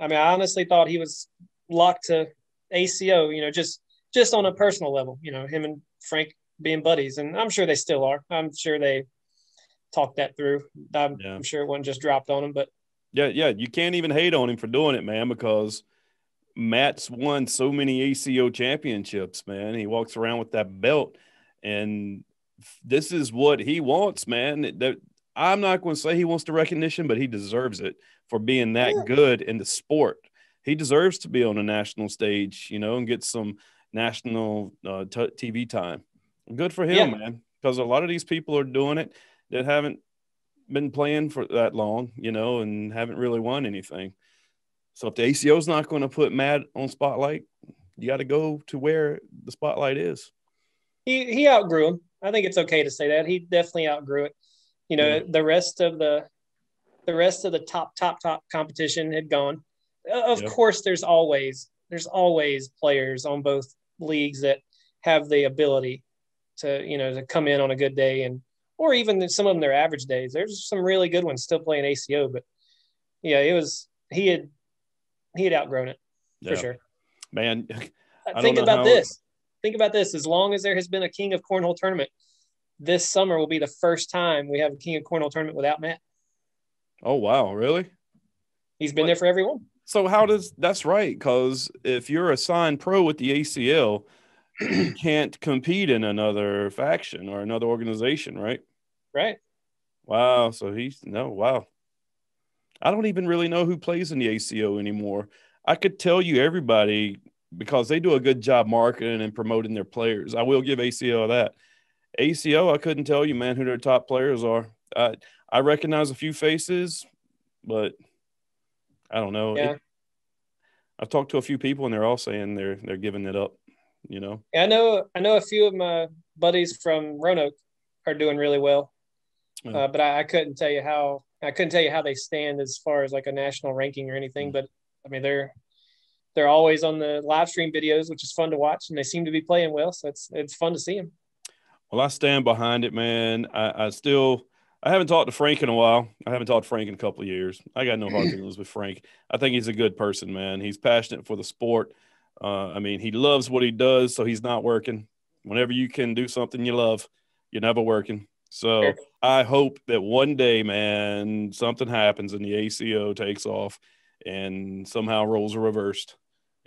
I mean, I honestly thought he was locked to ACO, you know, just just on a personal level, you know, him and Frank being buddies, and I'm sure they still are. I'm sure they talked that through. I'm, yeah. I'm sure it wasn't just dropped on him, but yeah, yeah, you can't even hate on him for doing it, man, because Matt's won so many ACO championships, man. He walks around with that belt, and this is what he wants, man. That I'm not going to say he wants the recognition, but he deserves it for being that good in the sport. He deserves to be on a national stage, you know, and get some national uh, t- TV time. Good for him, yeah. man. Because a lot of these people are doing it that haven't been playing for that long, you know, and haven't really won anything. So if the ACO is not going to put Matt on spotlight, you got to go to where the spotlight is. He he outgrew him. I think it's okay to say that he definitely outgrew it. You know, yeah. the rest of the the rest of the top top top competition had gone of yep. course there's always there's always players on both leagues that have the ability to you know to come in on a good day and or even some of them their average days there's some really good ones still playing aco but yeah it was he had he had outgrown it yeah. for sure man <laughs> uh, I think about how... this think about this as long as there has been a king of cornhole tournament this summer will be the first time we have a king of cornhole tournament without matt Oh wow, really? He's been what? there for everyone. So how does that's right? Because if you're a signed pro with the ACL, you <clears throat> can't compete in another faction or another organization, right? Right. Wow. So he's no wow. I don't even really know who plays in the ACO anymore. I could tell you everybody because they do a good job marketing and promoting their players. I will give ACO that. ACO, I couldn't tell you, man, who their top players are. I I recognize a few faces, but I don't know. Yeah. It, I've talked to a few people and they're all saying they're they're giving it up. You know. I know I know a few of my buddies from Roanoke are doing really well, yeah. uh, but I, I, couldn't tell you how I couldn't tell you how they stand as far as like a national ranking or anything. Mm-hmm. But I mean they're they're always on the live stream videos, which is fun to watch, and they seem to be playing well. So it's it's fun to see them. Well, I stand behind it, man. I, I still I haven't talked to Frank in a while. I haven't talked to Frank in a couple of years. I got no hard <clears throat> feelings with Frank. I think he's a good person, man. He's passionate for the sport. Uh, I mean, he loves what he does, so he's not working. Whenever you can do something you love, you're never working. So I hope that one day, man, something happens and the ACO takes off and somehow roles are reversed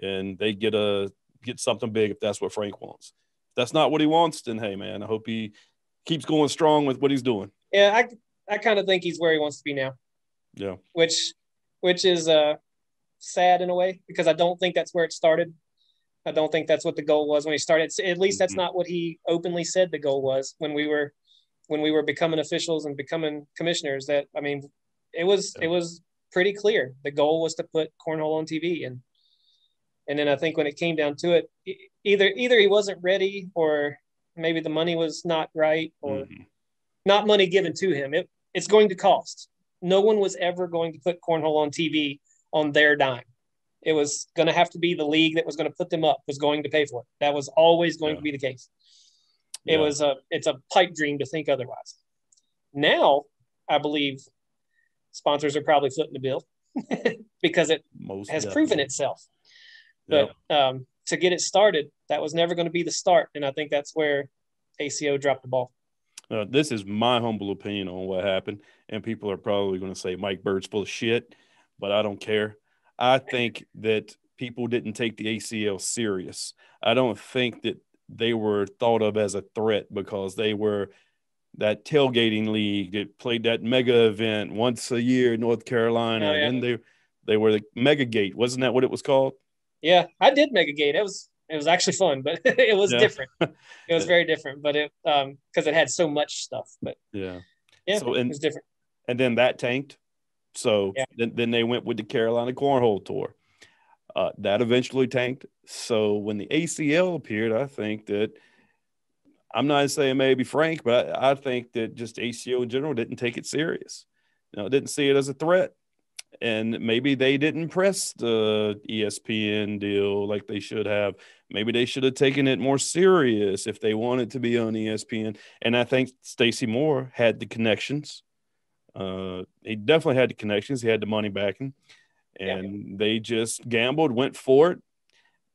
and they get a get something big if that's what Frank wants. That's not what he wants, then hey man, I hope he keeps going strong with what he's doing. Yeah, I I kind of think he's where he wants to be now. Yeah. Which which is uh sad in a way because I don't think that's where it started. I don't think that's what the goal was when he started. At least that's mm-hmm. not what he openly said the goal was when we were when we were becoming officials and becoming commissioners. That I mean, it was yeah. it was pretty clear. The goal was to put cornhole on TV, and and then I think when it came down to it, either either he wasn't ready, or maybe the money was not right, or mm-hmm. not money given to him. It, it's going to cost. No one was ever going to put cornhole on TV on their dime. It was going to have to be the league that was going to put them up was going to pay for it. That was always going yeah. to be the case. It yeah. was a it's a pipe dream to think otherwise. Now, I believe sponsors are probably footing the bill <laughs> because it Most has definitely. proven itself. But um, to get it started, that was never going to be the start, and I think that's where ACO dropped the ball. Uh, this is my humble opinion on what happened, and people are probably going to say Mike Bird's full of shit, but I don't care. I think that people didn't take the ACL serious. I don't think that they were thought of as a threat because they were that tailgating league that played that mega event once a year in North Carolina, oh, yeah. and they they were the mega gate. Wasn't that what it was called? Yeah, I did mega gate. It was it was actually fun, but <laughs> it was yeah. different. It was <laughs> very different, but it um because it had so much stuff. But yeah, yeah, so, and, it was different. And then that tanked. So yeah. then, then they went with the Carolina Cornhole Tour. Uh, that eventually tanked. So when the ACL appeared, I think that I'm not saying maybe Frank, but I, I, think that just ACO in general didn't take it serious. You know, didn't see it as a threat. And maybe they didn't press the ESPN deal like they should have. Maybe they should have taken it more serious if they wanted to be on ESPN. And I think Stacey Moore had the connections. Uh, he definitely had the connections. He had the money backing, and yeah. they just gambled, went for it,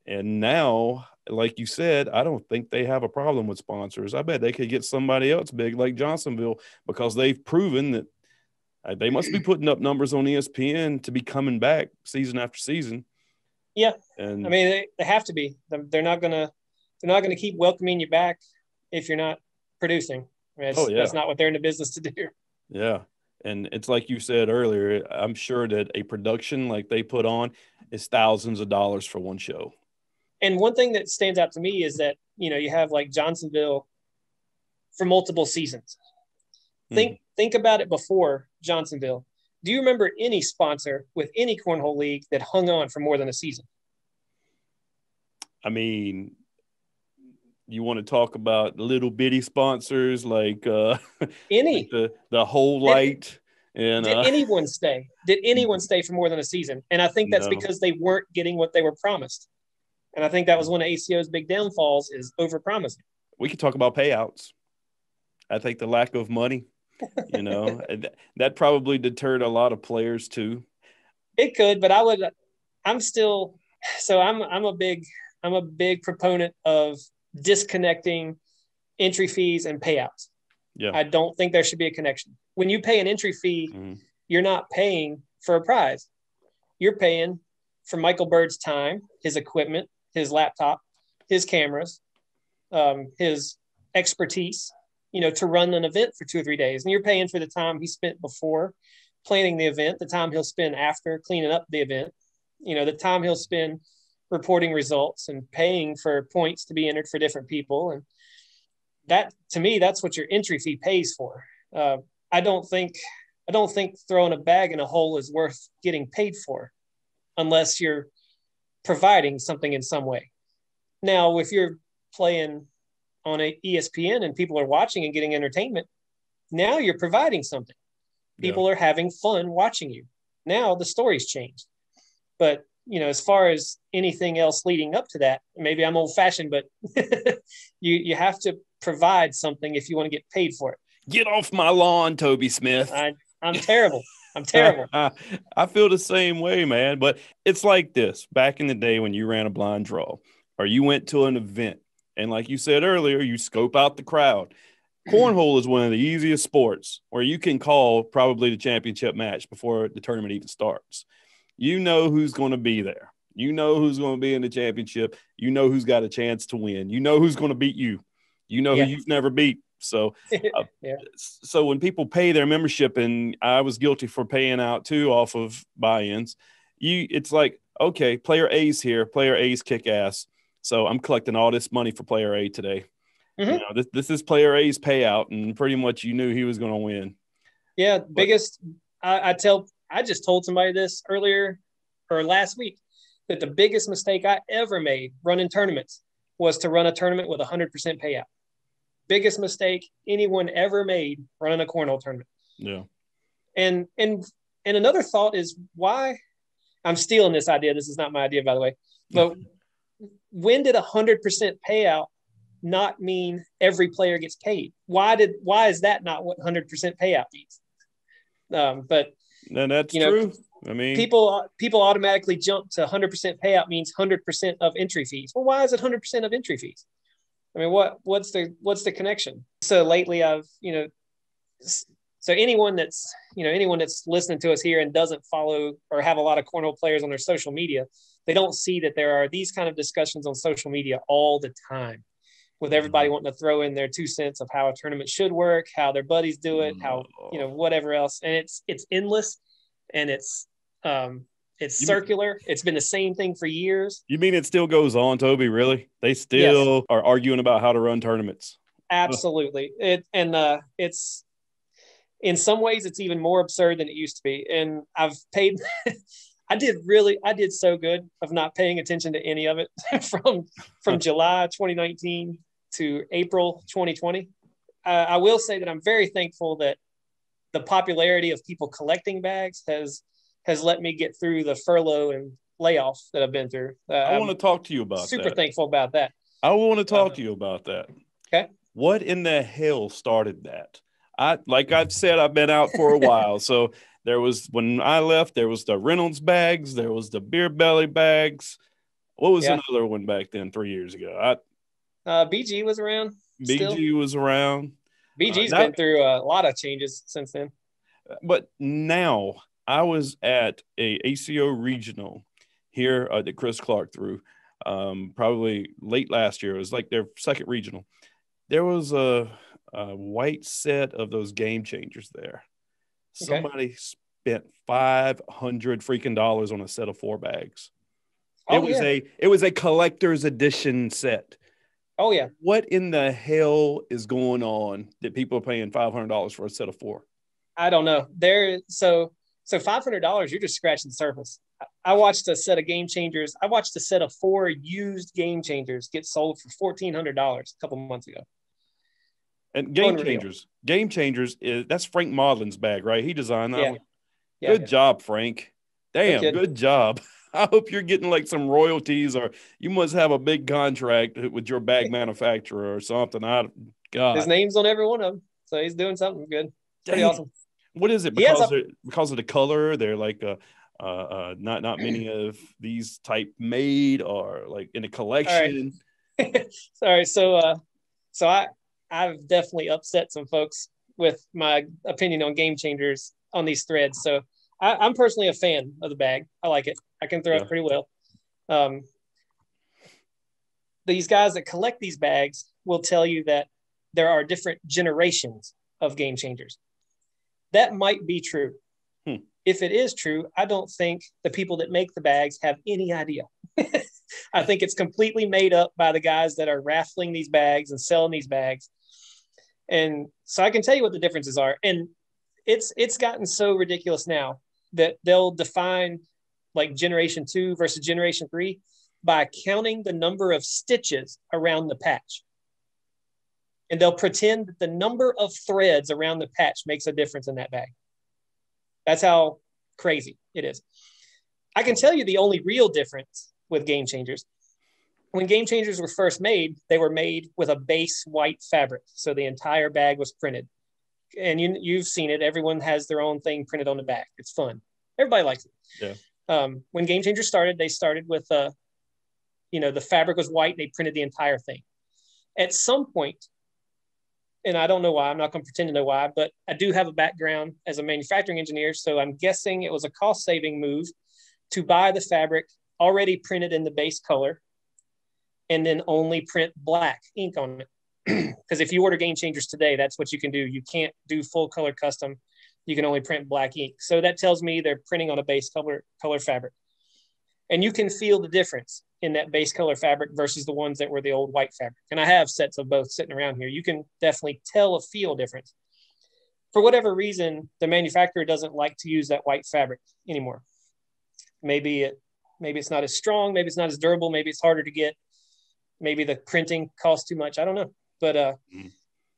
and now like you said, I don't think they have a problem with sponsors. I bet they could get somebody else big like Johnsonville because they've proven that they must be putting up numbers on ESPN to be coming back season after season. Yeah, and I mean they, they have to be. They're not gonna they're not gonna keep welcoming you back if you're not producing. I oh, yeah. That's not what they're in the business to do. Yeah. And it's like you said earlier, I'm sure that a production like they put on is thousands of dollars for one show and one thing that stands out to me is that you know you have like Johnsonville for multiple seasons. Mm. Think think about it before Johnsonville. Do you remember any sponsor with any cornhole league that hung on for more than a season? I mean, you want to talk about little bitty sponsors like uh <laughs> any like the the whole light and did uh, anyone stay? Did <laughs> anyone stay for more than a season? And I think that's no. because they weren't getting what they were promised. And I think that was one of ACO's big downfalls is overpromising. We could talk about payouts. I think the lack of money, you know, that probably deterred a lot of players too. It could, but I would I'm still so I'm I'm a big I'm a big proponent of disconnecting entry fees and payouts. Yeah. I don't think there should be a connection. When you pay an entry fee, mm-hmm. you're not paying for a prize. You're paying for Michael Bird's time, his equipment, his laptop, his cameras, um, his expertise, you know, to run an event for two or three days. And you're paying for the time he spent before planning the event, the time he'll spend after cleaning up the event, you know, the time he'll spend reporting results and paying for points to be entered for different people. And that to me, that's what your entry fee pays for. Uh, I don't think I don't think throwing a bag in a hole is worth getting paid for unless you're providing something in some way. Now, if you're playing on a ESPN and people are watching and getting entertainment, now you're providing something. People yeah. are having fun watching you. Now the story's changed. But you know, as far as anything else leading up to that, maybe I'm old fashioned, but <laughs> you you have to provide something if you want to get paid for it. Get off my lawn, Toby Smith. I, I'm terrible. I'm terrible. <laughs> I feel the same way, man. But it's like this back in the day when you ran a blind draw or you went to an event. And like you said earlier, you scope out the crowd. <clears throat> Cornhole is one of the easiest sports where you can call probably the championship match before the tournament even starts. You know who's going to be there. You know who's going to be in the championship. You know who's got a chance to win. You know who's going to beat you. You know yeah. who you've never beat. So, <laughs> uh, yeah. so when people pay their membership, and I was guilty for paying out too off of buy-ins, you it's like okay, player A's here, player A's kick ass. So I'm collecting all this money for player A today. Mm-hmm. You know, this this is player A's payout, and pretty much you knew he was going to win. Yeah, but, biggest. I, I tell. I just told somebody this earlier or last week that the biggest mistake I ever made running tournaments was to run a tournament with a hundred percent payout biggest mistake anyone ever made running a cornhole tournament. Yeah. And and and another thought is why I'm stealing this idea. This is not my idea, by the way. But <laughs> when did a hundred percent payout not mean every player gets paid? Why did why is that not what hundred percent payout means? Um, but no, that's you know, true. I mean, people people automatically jump to 100% payout means 100% of entry fees. Well, why is it 100% of entry fees? I mean, what what's the what's the connection? So lately, I've you know, so anyone that's you know anyone that's listening to us here and doesn't follow or have a lot of cornhole players on their social media, they don't see that there are these kind of discussions on social media all the time, with everybody mm-hmm. wanting to throw in their two cents of how a tournament should work, how their buddies do it, how you know whatever else, and it's it's endless, and it's um, it's you circular. Mean, it's been the same thing for years. You mean it still goes on, Toby? Really? They still yes. are arguing about how to run tournaments. Absolutely. It and uh, it's in some ways it's even more absurd than it used to be. And I've paid. <laughs> I did really. I did so good of not paying attention to any of it <laughs> from from July 2019 to April 2020. Uh, I will say that I'm very thankful that the popularity of people collecting bags has has let me get through the furlough and layoff that I've been through. Uh, I want to talk to you about super that. thankful about that. I want to talk uh, to you about that. Okay. What in the hell started that? I like I've said, I've been out for a while. So there was when I left, there was the Reynolds bags, there was the beer belly bags. What was yeah. another one back then three years ago? I uh, BG was around. BG still. was around. BG's uh, been through a lot of changes since then. But now I was at a ACO regional here uh, that Chris Clark threw, um, probably late last year. It was like their second regional. There was a, a white set of those game changers there. Okay. Somebody spent five hundred freaking dollars on a set of four bags. Oh, it was yeah. a it was a collector's edition set. Oh yeah. What in the hell is going on that people are paying five hundred dollars for a set of four? I don't know. There so so five hundred dollars, you're just scratching the surface. I watched a set of game changers. I watched a set of four used game changers get sold for fourteen hundred dollars a couple months ago. And game Unreal. changers, game changers is that's Frank Modlin's bag, right? He designed that. Yeah. yeah good yeah. job, Frank. Damn, good job. <laughs> I hope you're getting like some royalties, or you must have a big contract with your bag manufacturer or something. I God, his name's on every one of them, so he's doing something good. Pretty Dang. awesome. What is it? Because a, because of the color, they're like uh, uh, uh, not not many of these type made or like in a collection. Right. <laughs> Sorry, so uh, so I I've definitely upset some folks with my opinion on game changers on these threads. So I, am personally a fan of the bag. I like it. I can throw yeah. it pretty well. Um, these guys that collect these bags will tell you that there are different generations of game changers. That might be true. Hmm. If it is true, I don't think the people that make the bags have any idea. <laughs> I think it's completely made up by the guys that are raffling these bags and selling these bags. And so I can tell you what the differences are. And it's it's gotten so ridiculous now that they'll define like generation two versus generation three by counting the number of stitches around the patch. And they'll pretend that the number of threads around the patch makes a difference in that bag. That's how crazy it is. I can tell you the only real difference with game changers. When game changers were first made, they were made with a base white fabric. So the entire bag was printed. And you, you've seen it. Everyone has their own thing printed on the back. It's fun. Everybody likes it. Yeah. Um, when Game Changers started, they started with, uh, you know, the fabric was white. They printed the entire thing. At some point, and I don't know why, I'm not going to pretend to know why, but I do have a background as a manufacturing engineer. So I'm guessing it was a cost saving move to buy the fabric already printed in the base color and then only print black ink on it. <clears throat> Because if you order Game Changers today, that's what you can do. You can't do full color custom. You can only print black ink. So that tells me they're printing on a base color color fabric. And you can feel the difference in that base color fabric versus the ones that were the old white fabric. And I have sets of both sitting around here. You can definitely tell a feel difference. For whatever reason, the manufacturer doesn't like to use that white fabric anymore. Maybe it maybe it's not as strong, maybe it's not as durable, maybe it's harder to get, maybe the printing costs too much. I don't know. But uh, mm.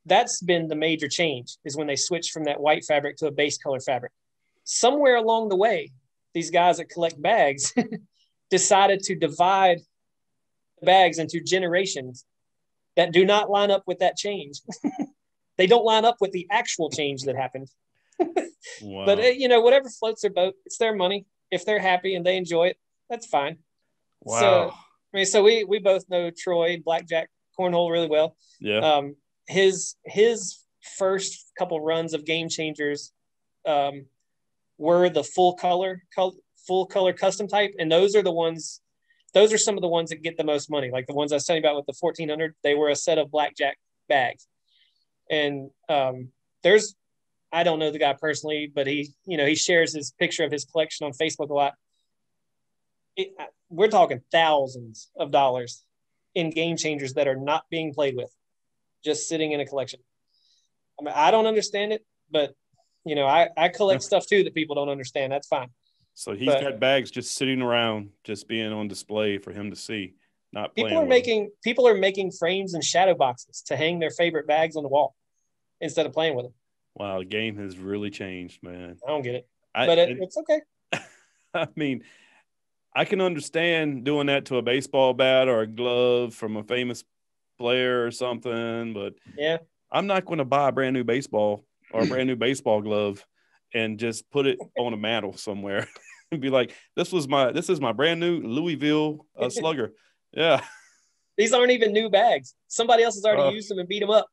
that's been the major change is when they switched from that white fabric to a base color fabric. Somewhere along the way, these guys that collect bags <laughs> decided to divide bags into generations that do not line up with that change. <laughs> they don't line up with the actual change that happened. <laughs> wow. But uh, you know, whatever floats their boat, it's their money. If they're happy and they enjoy it, that's fine. Wow. So I mean, so we we both know Troy Blackjack Cornhole really well. Yeah. Um, his his first couple runs of Game Changers um, were the full color, color full color custom type, and those are the ones. Those are some of the ones that get the most money. Like the ones I was telling you about with the fourteen hundred, they were a set of blackjack bags, and um, there's I don't know the guy personally, but he you know he shares his picture of his collection on Facebook a lot. It, uh, we're talking thousands of dollars in game changers that are not being played with, just sitting in a collection. I mean, I don't understand it, but you know, I, I collect stuff too that people don't understand. That's fine. So he's but, got bags just sitting around, just being on display for him to see. Not people are making them. people are making frames and shadow boxes to hang their favorite bags on the wall instead of playing with them. Wow, the game has really changed, man. I don't get it, I, but it, it's okay. <laughs> I mean, I can understand doing that to a baseball bat or a glove from a famous player or something, but yeah, I'm not going to buy a brand new baseball or a <clears throat> brand new baseball glove and just put it on a mantle somewhere <laughs> and be like, "This was my this is my brand new Louisville uh, <laughs> Slugger." Yeah, these aren't even new bags. Somebody else has already uh, used them and beat them up.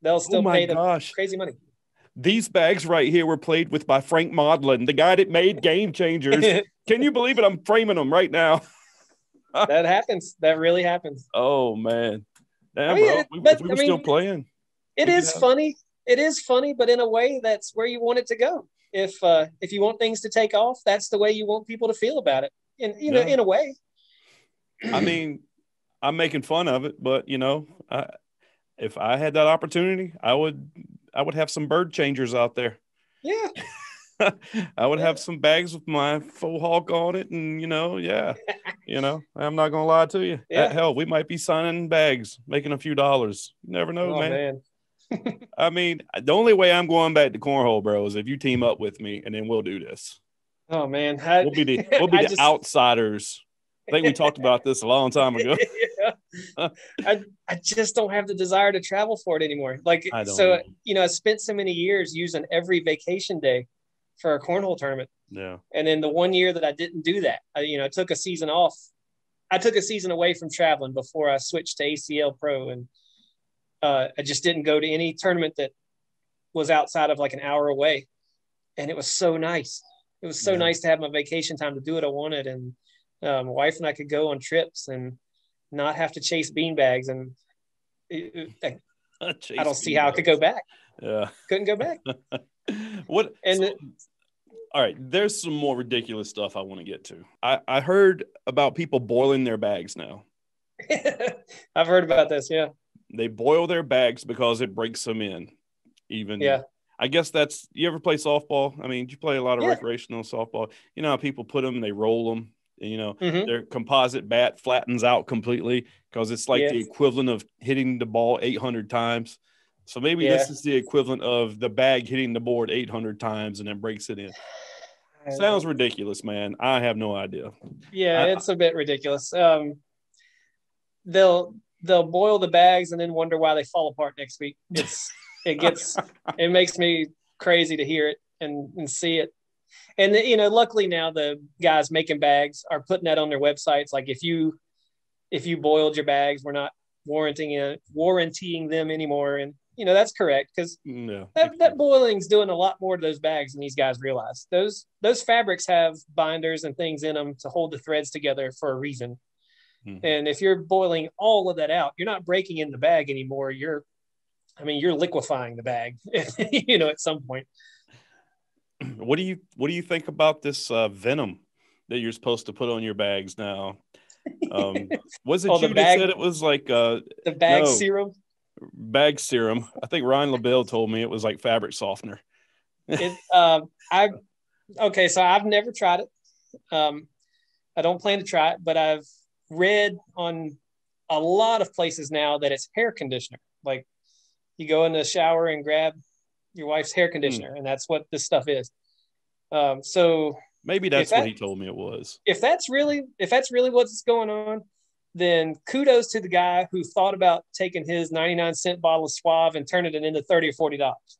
They'll still oh pay them gosh. crazy money. These bags right here were played with by Frank Modlin, the guy that made Game Changers. <laughs> Can you believe it? I'm framing them right now. <laughs> that happens. That really happens. Oh man, Damn, I mean, bro. We, but, we were I mean, still playing. It is funny it is funny, but in a way that's where you want it to go. If uh, if you want things to take off, that's the way you want people to feel about it. In you know, yeah. in a way. I mean, I'm making fun of it, but you know, I, if I had that opportunity, I would I would have some bird changers out there. Yeah. <laughs> I would have some bags with my full hawk on it, and you know, yeah, you know, <laughs> I'm not gonna lie to you. Yeah. Hell, we might be signing bags, making a few dollars. You never know, oh, man. man. <laughs> I mean, the only way I'm going back to cornhole, bro, is if you team up with me, and then we'll do this. Oh man, I, we'll be the we'll be the just, outsiders. I think we talked about this a long time ago. yeah. I I just don't have the desire to travel for it anymore. Like so, you know, I spent so many years using every vacation day for a cornhole tournament. Yeah. And then the one year that I didn't do that, I, you know, I took a season off. I took a season away from traveling before I switched to ACL Pro and uh, I just didn't go to any tournament that was outside of like an hour away, and it was so nice. It was so yeah. nice to have my vacation time to do what I wanted, and uh, my wife and I could go on trips and not have to chase beanbags. And it, it, <laughs> I don't see how it could go back. Yeah, couldn't go <laughs> back. what and. So, all right, there's some more ridiculous stuff I want to get to. I, I heard about people boiling their bags now. <laughs> I've heard about this. Yeah. They boil their bags because it breaks them in. Even yeah. I guess that's you ever play softball? I mean, you play a lot of yeah. recreational softball. You know how people put them, they roll them. You know, mm-hmm. their composite bat flattens out completely because it's like yes. the equivalent of hitting the ball 800 times. So maybe yeah. this is the equivalent of the bag hitting the board 800 times and then breaks it in. Sounds ridiculous, man. I have no idea. Yeah, I, it's a bit ridiculous. Um, they'll they'll boil the bags and then wonder why they fall apart next week. It's it gets <laughs> it makes me crazy to hear it and, and see it. And you know, luckily now the guys making bags are putting that on their websites. Like if you if you boiled your bags, we're not warranting it, warranting them anymore. And you know that's correct because no, that, that boiling's doing a lot more to those bags than these guys realize. Those those fabrics have binders and things in them to hold the threads together for a reason. Mm-hmm. And if you're boiling all of that out, you're not breaking in the bag anymore. You're, I mean, you're liquefying the bag. <laughs> you know, at some point. <clears throat> What do you What do you think about this uh, venom that you're supposed to put on your bags now? Um, <laughs> was it oh, you that said it was like uh, the bag no, serum? Bag serum. I think Ryan LaBelle told me it was like fabric softener. it, uh, <laughs> I okay, so I've never tried it. Um, I don't plan to try it, but I've read on a lot of places now that it's hair conditioner. Like you go in the shower and grab your wife's hair conditioner, mm. and that's what this stuff is. Um, so maybe that's that, what he told me it was. If that's really if that's really what's going on, then kudos to the guy who thought about taking his 99 cent bottle of Suave and turning it into 30 or 40 dollars.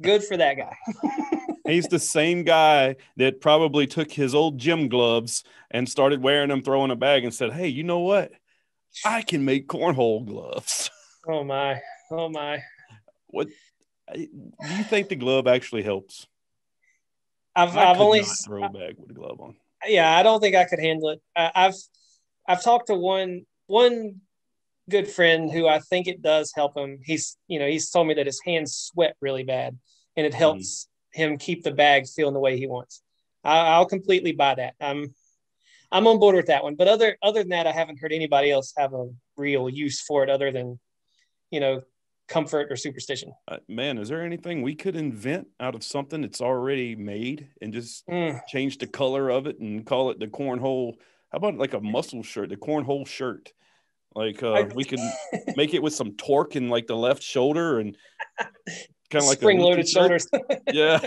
Good for that guy. <laughs> He's the same guy that probably took his old gym gloves and started wearing them, throwing a bag, and said, Hey, you know what? I can make cornhole gloves. Oh my. Oh my. What do you think the glove actually helps? I've, I have only throw a bag with a glove on. Yeah, I don't think I could handle it. I, I've I've talked to one one good friend who I think it does help him. He's you know he's told me that his hands sweat really bad, and it helps mm. him keep the bag feeling the way he wants. I, will completely buy that. I'm I'm on board with that one. But other other than that, I haven't heard anybody else have a real use for it other than you know comfort or superstition. Uh, man, is there anything we could invent out of something that's already made and just mm. change the color of it and call it the cornhole? How about like a muscle shirt, the cornhole shirt? Like uh, we could <laughs> make it with some torque in like the left shoulder and kind of like spring loaded shoulders. <laughs> yeah.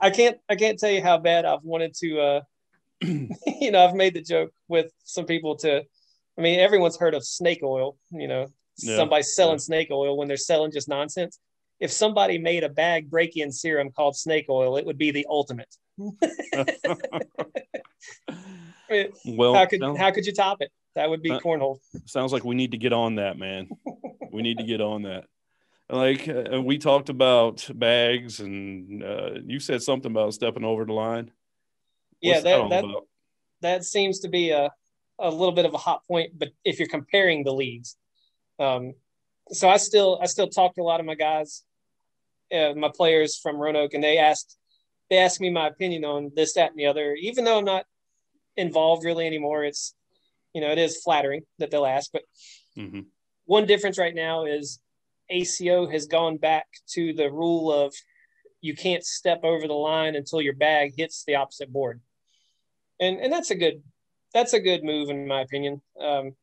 I can't I can't tell you how bad I've wanted to uh <clears throat> you know, I've made the joke with some people to I mean, everyone's heard of snake oil, you know, yeah. somebody selling yeah. snake oil when they're selling just nonsense. If somebody made a bag break in serum called snake oil, it would be the ultimate. <laughs> well, how could sounds, how could you top it? That would be uh, cornhole. Sounds like we need to get on that, man. we need to get on that. Like uh, we talked about bags, and uh, you said something about stepping over the line. yeah, that that, that, that seems to be a a little bit of a hot point. But if you're comparing the leagues, um, so I still I still talk to a lot of my guys, uh, my players from Roanoke, and they asked they asked me my opinion on this, that, and the other. Even though I'm not involved really anymore, it's you know it is flattering that they'll ask. But mm-hmm. one difference right now is ACO has gone back to the rule of you can't step over the line until your bag hits the opposite board, and and that's a good that's a good move in my opinion. Um,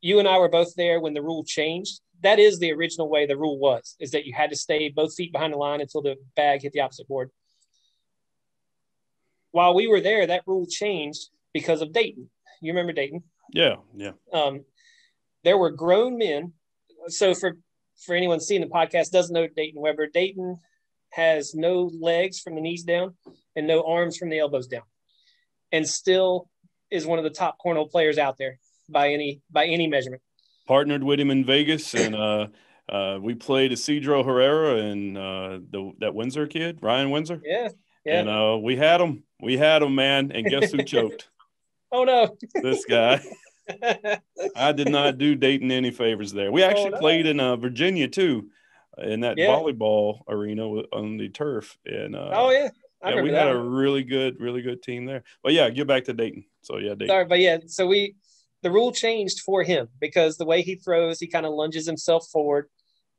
you and I were both there when the rule changed. That is the original way the rule was, is that you had to stay both feet behind the line until the bag hit the opposite board. While we were there, that rule changed because of Dayton. You remember Dayton? Yeah, yeah. Um, there were grown men. So for for anyone seeing the podcast doesn't know Dayton Webber, Dayton has no legs from the knees down and no arms from the elbows down, and still is one of the top cornhole players out there by any by any measurement. Partnered with him in Vegas, and uh, <clears throat> uh, we played Isidro Herrera and uh, the that Windsor kid, Ryan Windsor. Yeah, yeah. And uh, we had him. We had him, man. And guess who <laughs> choked? oh no! this guy. <laughs> I did not do Dayton any favors there. We actually oh, no. played in uh, Virginia too, in that yeah. volleyball arena on the turf. And uh, oh yeah, yeah, we had a really good, really good team there. But yeah, get back to Dayton. So yeah, Dayton. Sorry, but yeah, so we the rule changed for him because the way he throws, he kind of lunges himself forward,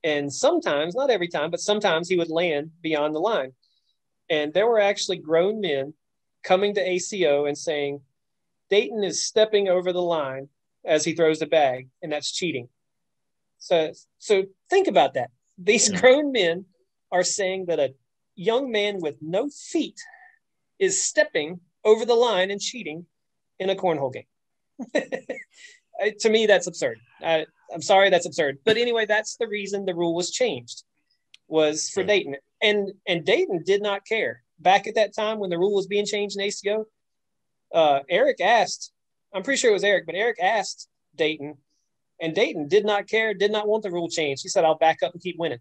and sometimes, not every time, but sometimes he would land beyond the line. And there were actually grown men coming to ACO and saying, Dayton is stepping over the line as he throws the bag, and that's cheating. So, so think about that. These grown men are saying that a young man with no feet is stepping over the line and cheating in a cornhole game. <laughs> to me, that's absurd. I, am sorry, that's absurd. But anyway, that's the reason the rule was changed was for. Dayton, and and Dayton did not care back at that time when the rule was being changed in ACO. Uh, Eric asked, I'm pretty sure it was Eric, but Eric asked Dayton, and Dayton did not care, did not want the rule changed. He said, "I'll back up and keep winning."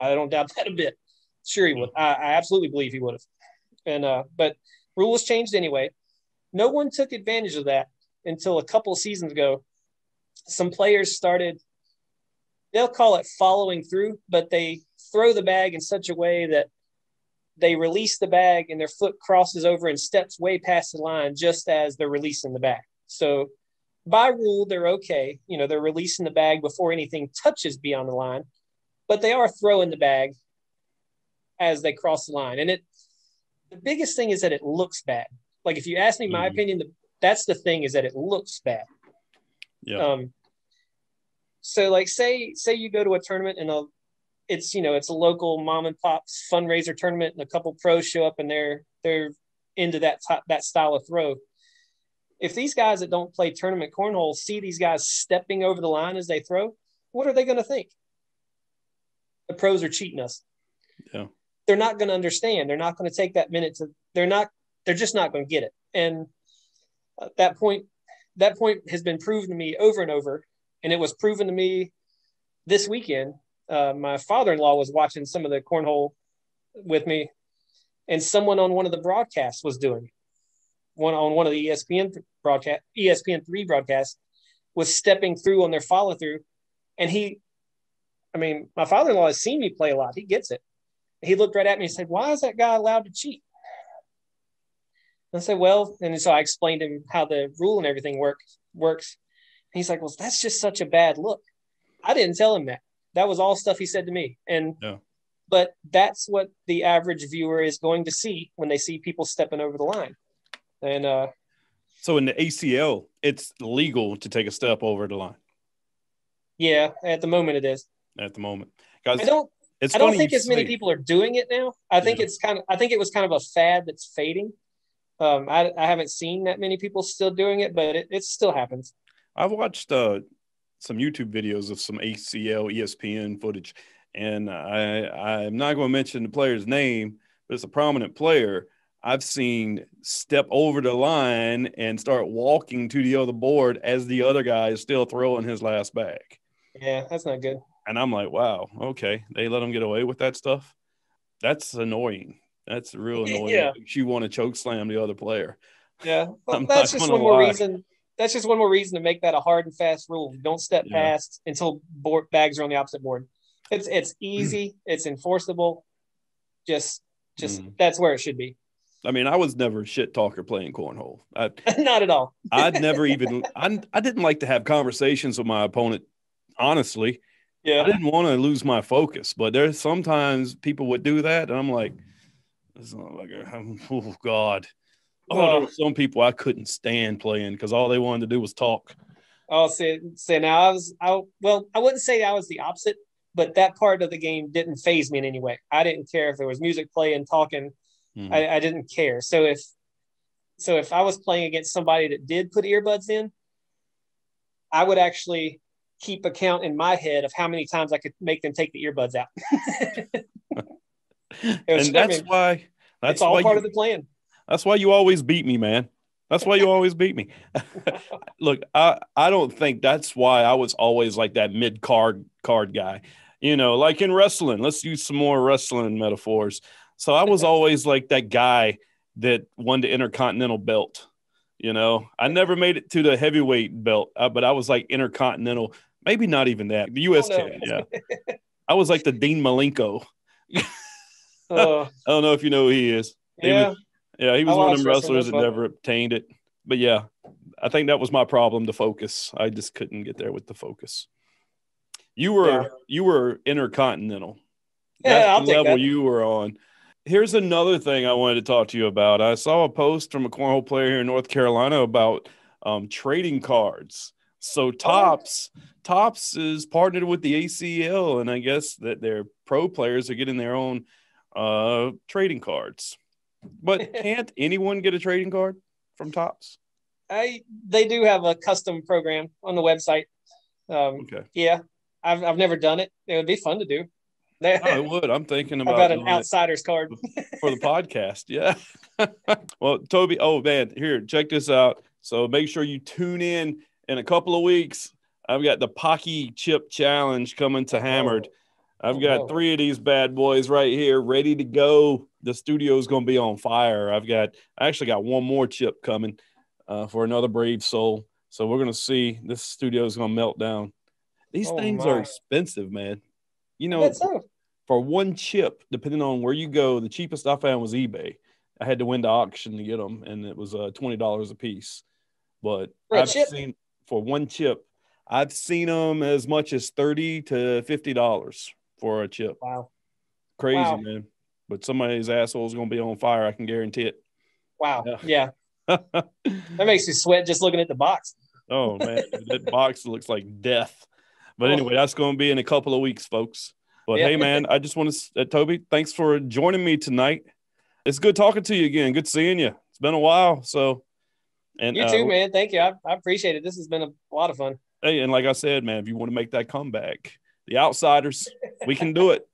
I don't doubt <laughs> that a bit. Sure, he would. I, I absolutely believe he would have. And uh, but rule was changed anyway. No one took advantage of that until a couple of seasons ago. Some players started. They'll call it following through, but they throw the bag in such a way that they release the bag and their foot crosses over and steps way past the line just as they're releasing the bag. So by rule, they're okay. You know, they're releasing the bag before anything touches beyond the line, but they are throwing the bag as they cross the line. And it, the biggest thing is that it looks bad. Like if you ask me my mm opinion, the, that's the thing is that it looks bad. Yeah. Um, so like say say you go to a tournament and a, it's you know it's a local mom and pop's fundraiser tournament and a couple pros show up and they're they're into that t- that style of throw. If these guys that don't play tournament cornhole see these guys stepping over the line as they throw, what are they going to think? The pros are cheating us. Yeah they're not going to understand. They're not going to take that minute to. They're not. They're just not going to get it. And that point, that point has been proven to me over and over, and it was proven to me this weekend. Uh, my father-in-law was watching some of the cornhole with me, and someone on one of the broadcasts was doing one on one of the ESPN broadcast, ESPN three broadcasts, was stepping through on their follow through, and he, I mean, my father-in-law has seen me play a lot. He gets it, he looked right at me and said, Why is that guy allowed to cheat? And I said, Well, and so I explained to him how the rule and everything work, works. And he's like, Well, that's just such a bad look. I didn't tell him that. That was all stuff he said to me. And yeah. but that's what the average viewer is going to see when they see people stepping over the line. And uh so in the ACL, it's legal to take a step over the line. Yeah, at the moment it is. At the moment. Guys, I don't it's I don't think as many people are doing it now. I think yeah. it's kind of I think it was kind of a fad that's fading. Um, I, I haven't seen that many people still doing it, but it, it still happens. I've watched uh, some YouTube videos of some ACL ESPN footage, and I I'm not going to mention the player's name, but it's a prominent player. I've seen step over the line and start walking to the other board as the other guy is still throwing his last bag. Yeah, that's not good. And I'm like, wow, okay, they let them get away with that stuff. That's annoying. That's real annoying. Yeah. You want to choke slam the other player. Yeah, <laughs> well, that's just one lie. more reason. That's just one more reason to make that a hard and fast rule. Don't step yeah. past until board bags are on the opposite board. It's it's easy. <clears throat> it's enforceable. Just just mm. that's where it should be. I mean, I was never a shit talker playing cornhole. I, <laughs> Not at all. I'd never <laughs> even. I I didn't like to have conversations with my opponent. Honestly, yeah. I didn't want to lose my focus, but there's sometimes people would do that, and I'm like, like <laughs> oh God. Oh, some people I couldn't stand playing because all they wanted to do was talk. Oh, say, say now I was, I well, I wouldn't say I was the opposite, but that part of the game didn't phase me in any way. I didn't care if there was music playing, talking. Mm-hmm. I, I didn't care. So if, so if I was playing against somebody that did put earbuds in, I would actually keep account in my head of how many times I could make them take the earbuds out. <laughs> and that's why that's it's all part of the plan. That's why you always beat me, man. That's why you <laughs> always beat me. <laughs> Look, I I don't think that's why I was always like that mid card card guy. You know, like in wrestling. Let's use some more wrestling metaphors. So I was <laughs> always like that guy that won the intercontinental belt You know, I never made it to the heavyweight belt, uh, but I was like intercontinental. Maybe not even that. The U.S. Oh, no. yeah. I was like the Dean Malenko. Uh, <laughs> I don't know if you know who he is. Yeah. He was, yeah, he was one of them wrestlers that never obtained it. But yeah, I think that was my problem, the focus. I just couldn't get there with the focus. You were yeah. you were intercontinental. That's yeah, I'll the level that. you were on. Here's another thing I wanted to talk to you about. I saw a post from a cornhole player here in North Carolina about um, trading cards. So Topps oh. Topps is partnered with the ACL, and I guess that their pro players are getting their own uh, trading cards. But <laughs> can't anyone get a trading card from Topps? I they do have a custom program on the website. Um, okay. Yeah, I've I've never done it. It would be fun to do. I <laughs> would. I'm thinking about, about an outsider's card for the <laughs> podcast. Yeah. well, Toby. Oh man, here, check this out. So make sure you tune in in a couple of weeks. I've got the Paqui Chip Challenge coming to Hammered. Oh. I've got three of these bad boys right here, ready to go. The studio is going to be on fire. I've got, I actually got one more chip coming uh, for another brave soul. So we're going to see. This studio is going to melt down. These oh, things my. are expensive, man. You know, so. for one chip, depending on where you go, the cheapest I found was eBay. I had to win the auction to get them, and it was uh, twenty dollars a piece. But I've chip? seen for one chip, I've seen them as much as thirty to fifty dollars for a chip. Wow, crazy wow. man! But somebody's asshole is going to be on fire. I can guarantee it. Wow. Yeah. yeah. <laughs> that makes me sweat just looking at the box. oh man, that box looks like death. But anyway, that's going to be in a couple of weeks, folks. But yeah. hey, man, I just want to, uh, Toby, thanks for joining me tonight. It's good talking to you again. Good seeing you. It's been a while. So, and you too, uh, man. Thank you. I, I appreciate it. This has been a lot of fun. Hey, and like I said, man, if you want to make that comeback, the outsiders, we can do it.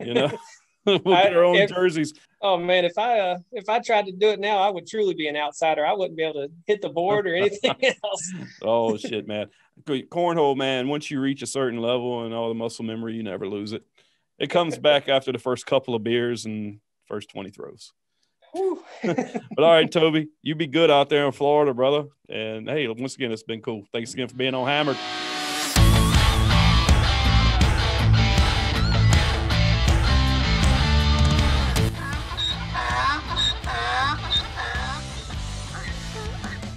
You know, <laughs> we'll get our own if, jerseys. Oh man, if I uh, if I tried to do it now, I would truly be an outsider. I wouldn't be able to hit the board or <laughs> anything else. oh shit, man! Cornhole, man. Once you reach a certain level and all the muscle memory, you never lose it. It comes back after the first couple of beers and first twenty throws. <laughs> but all right, Toby, you be good out there in Florida, brother. And hey, once again, it's been cool. Thanks again for being on Hammered.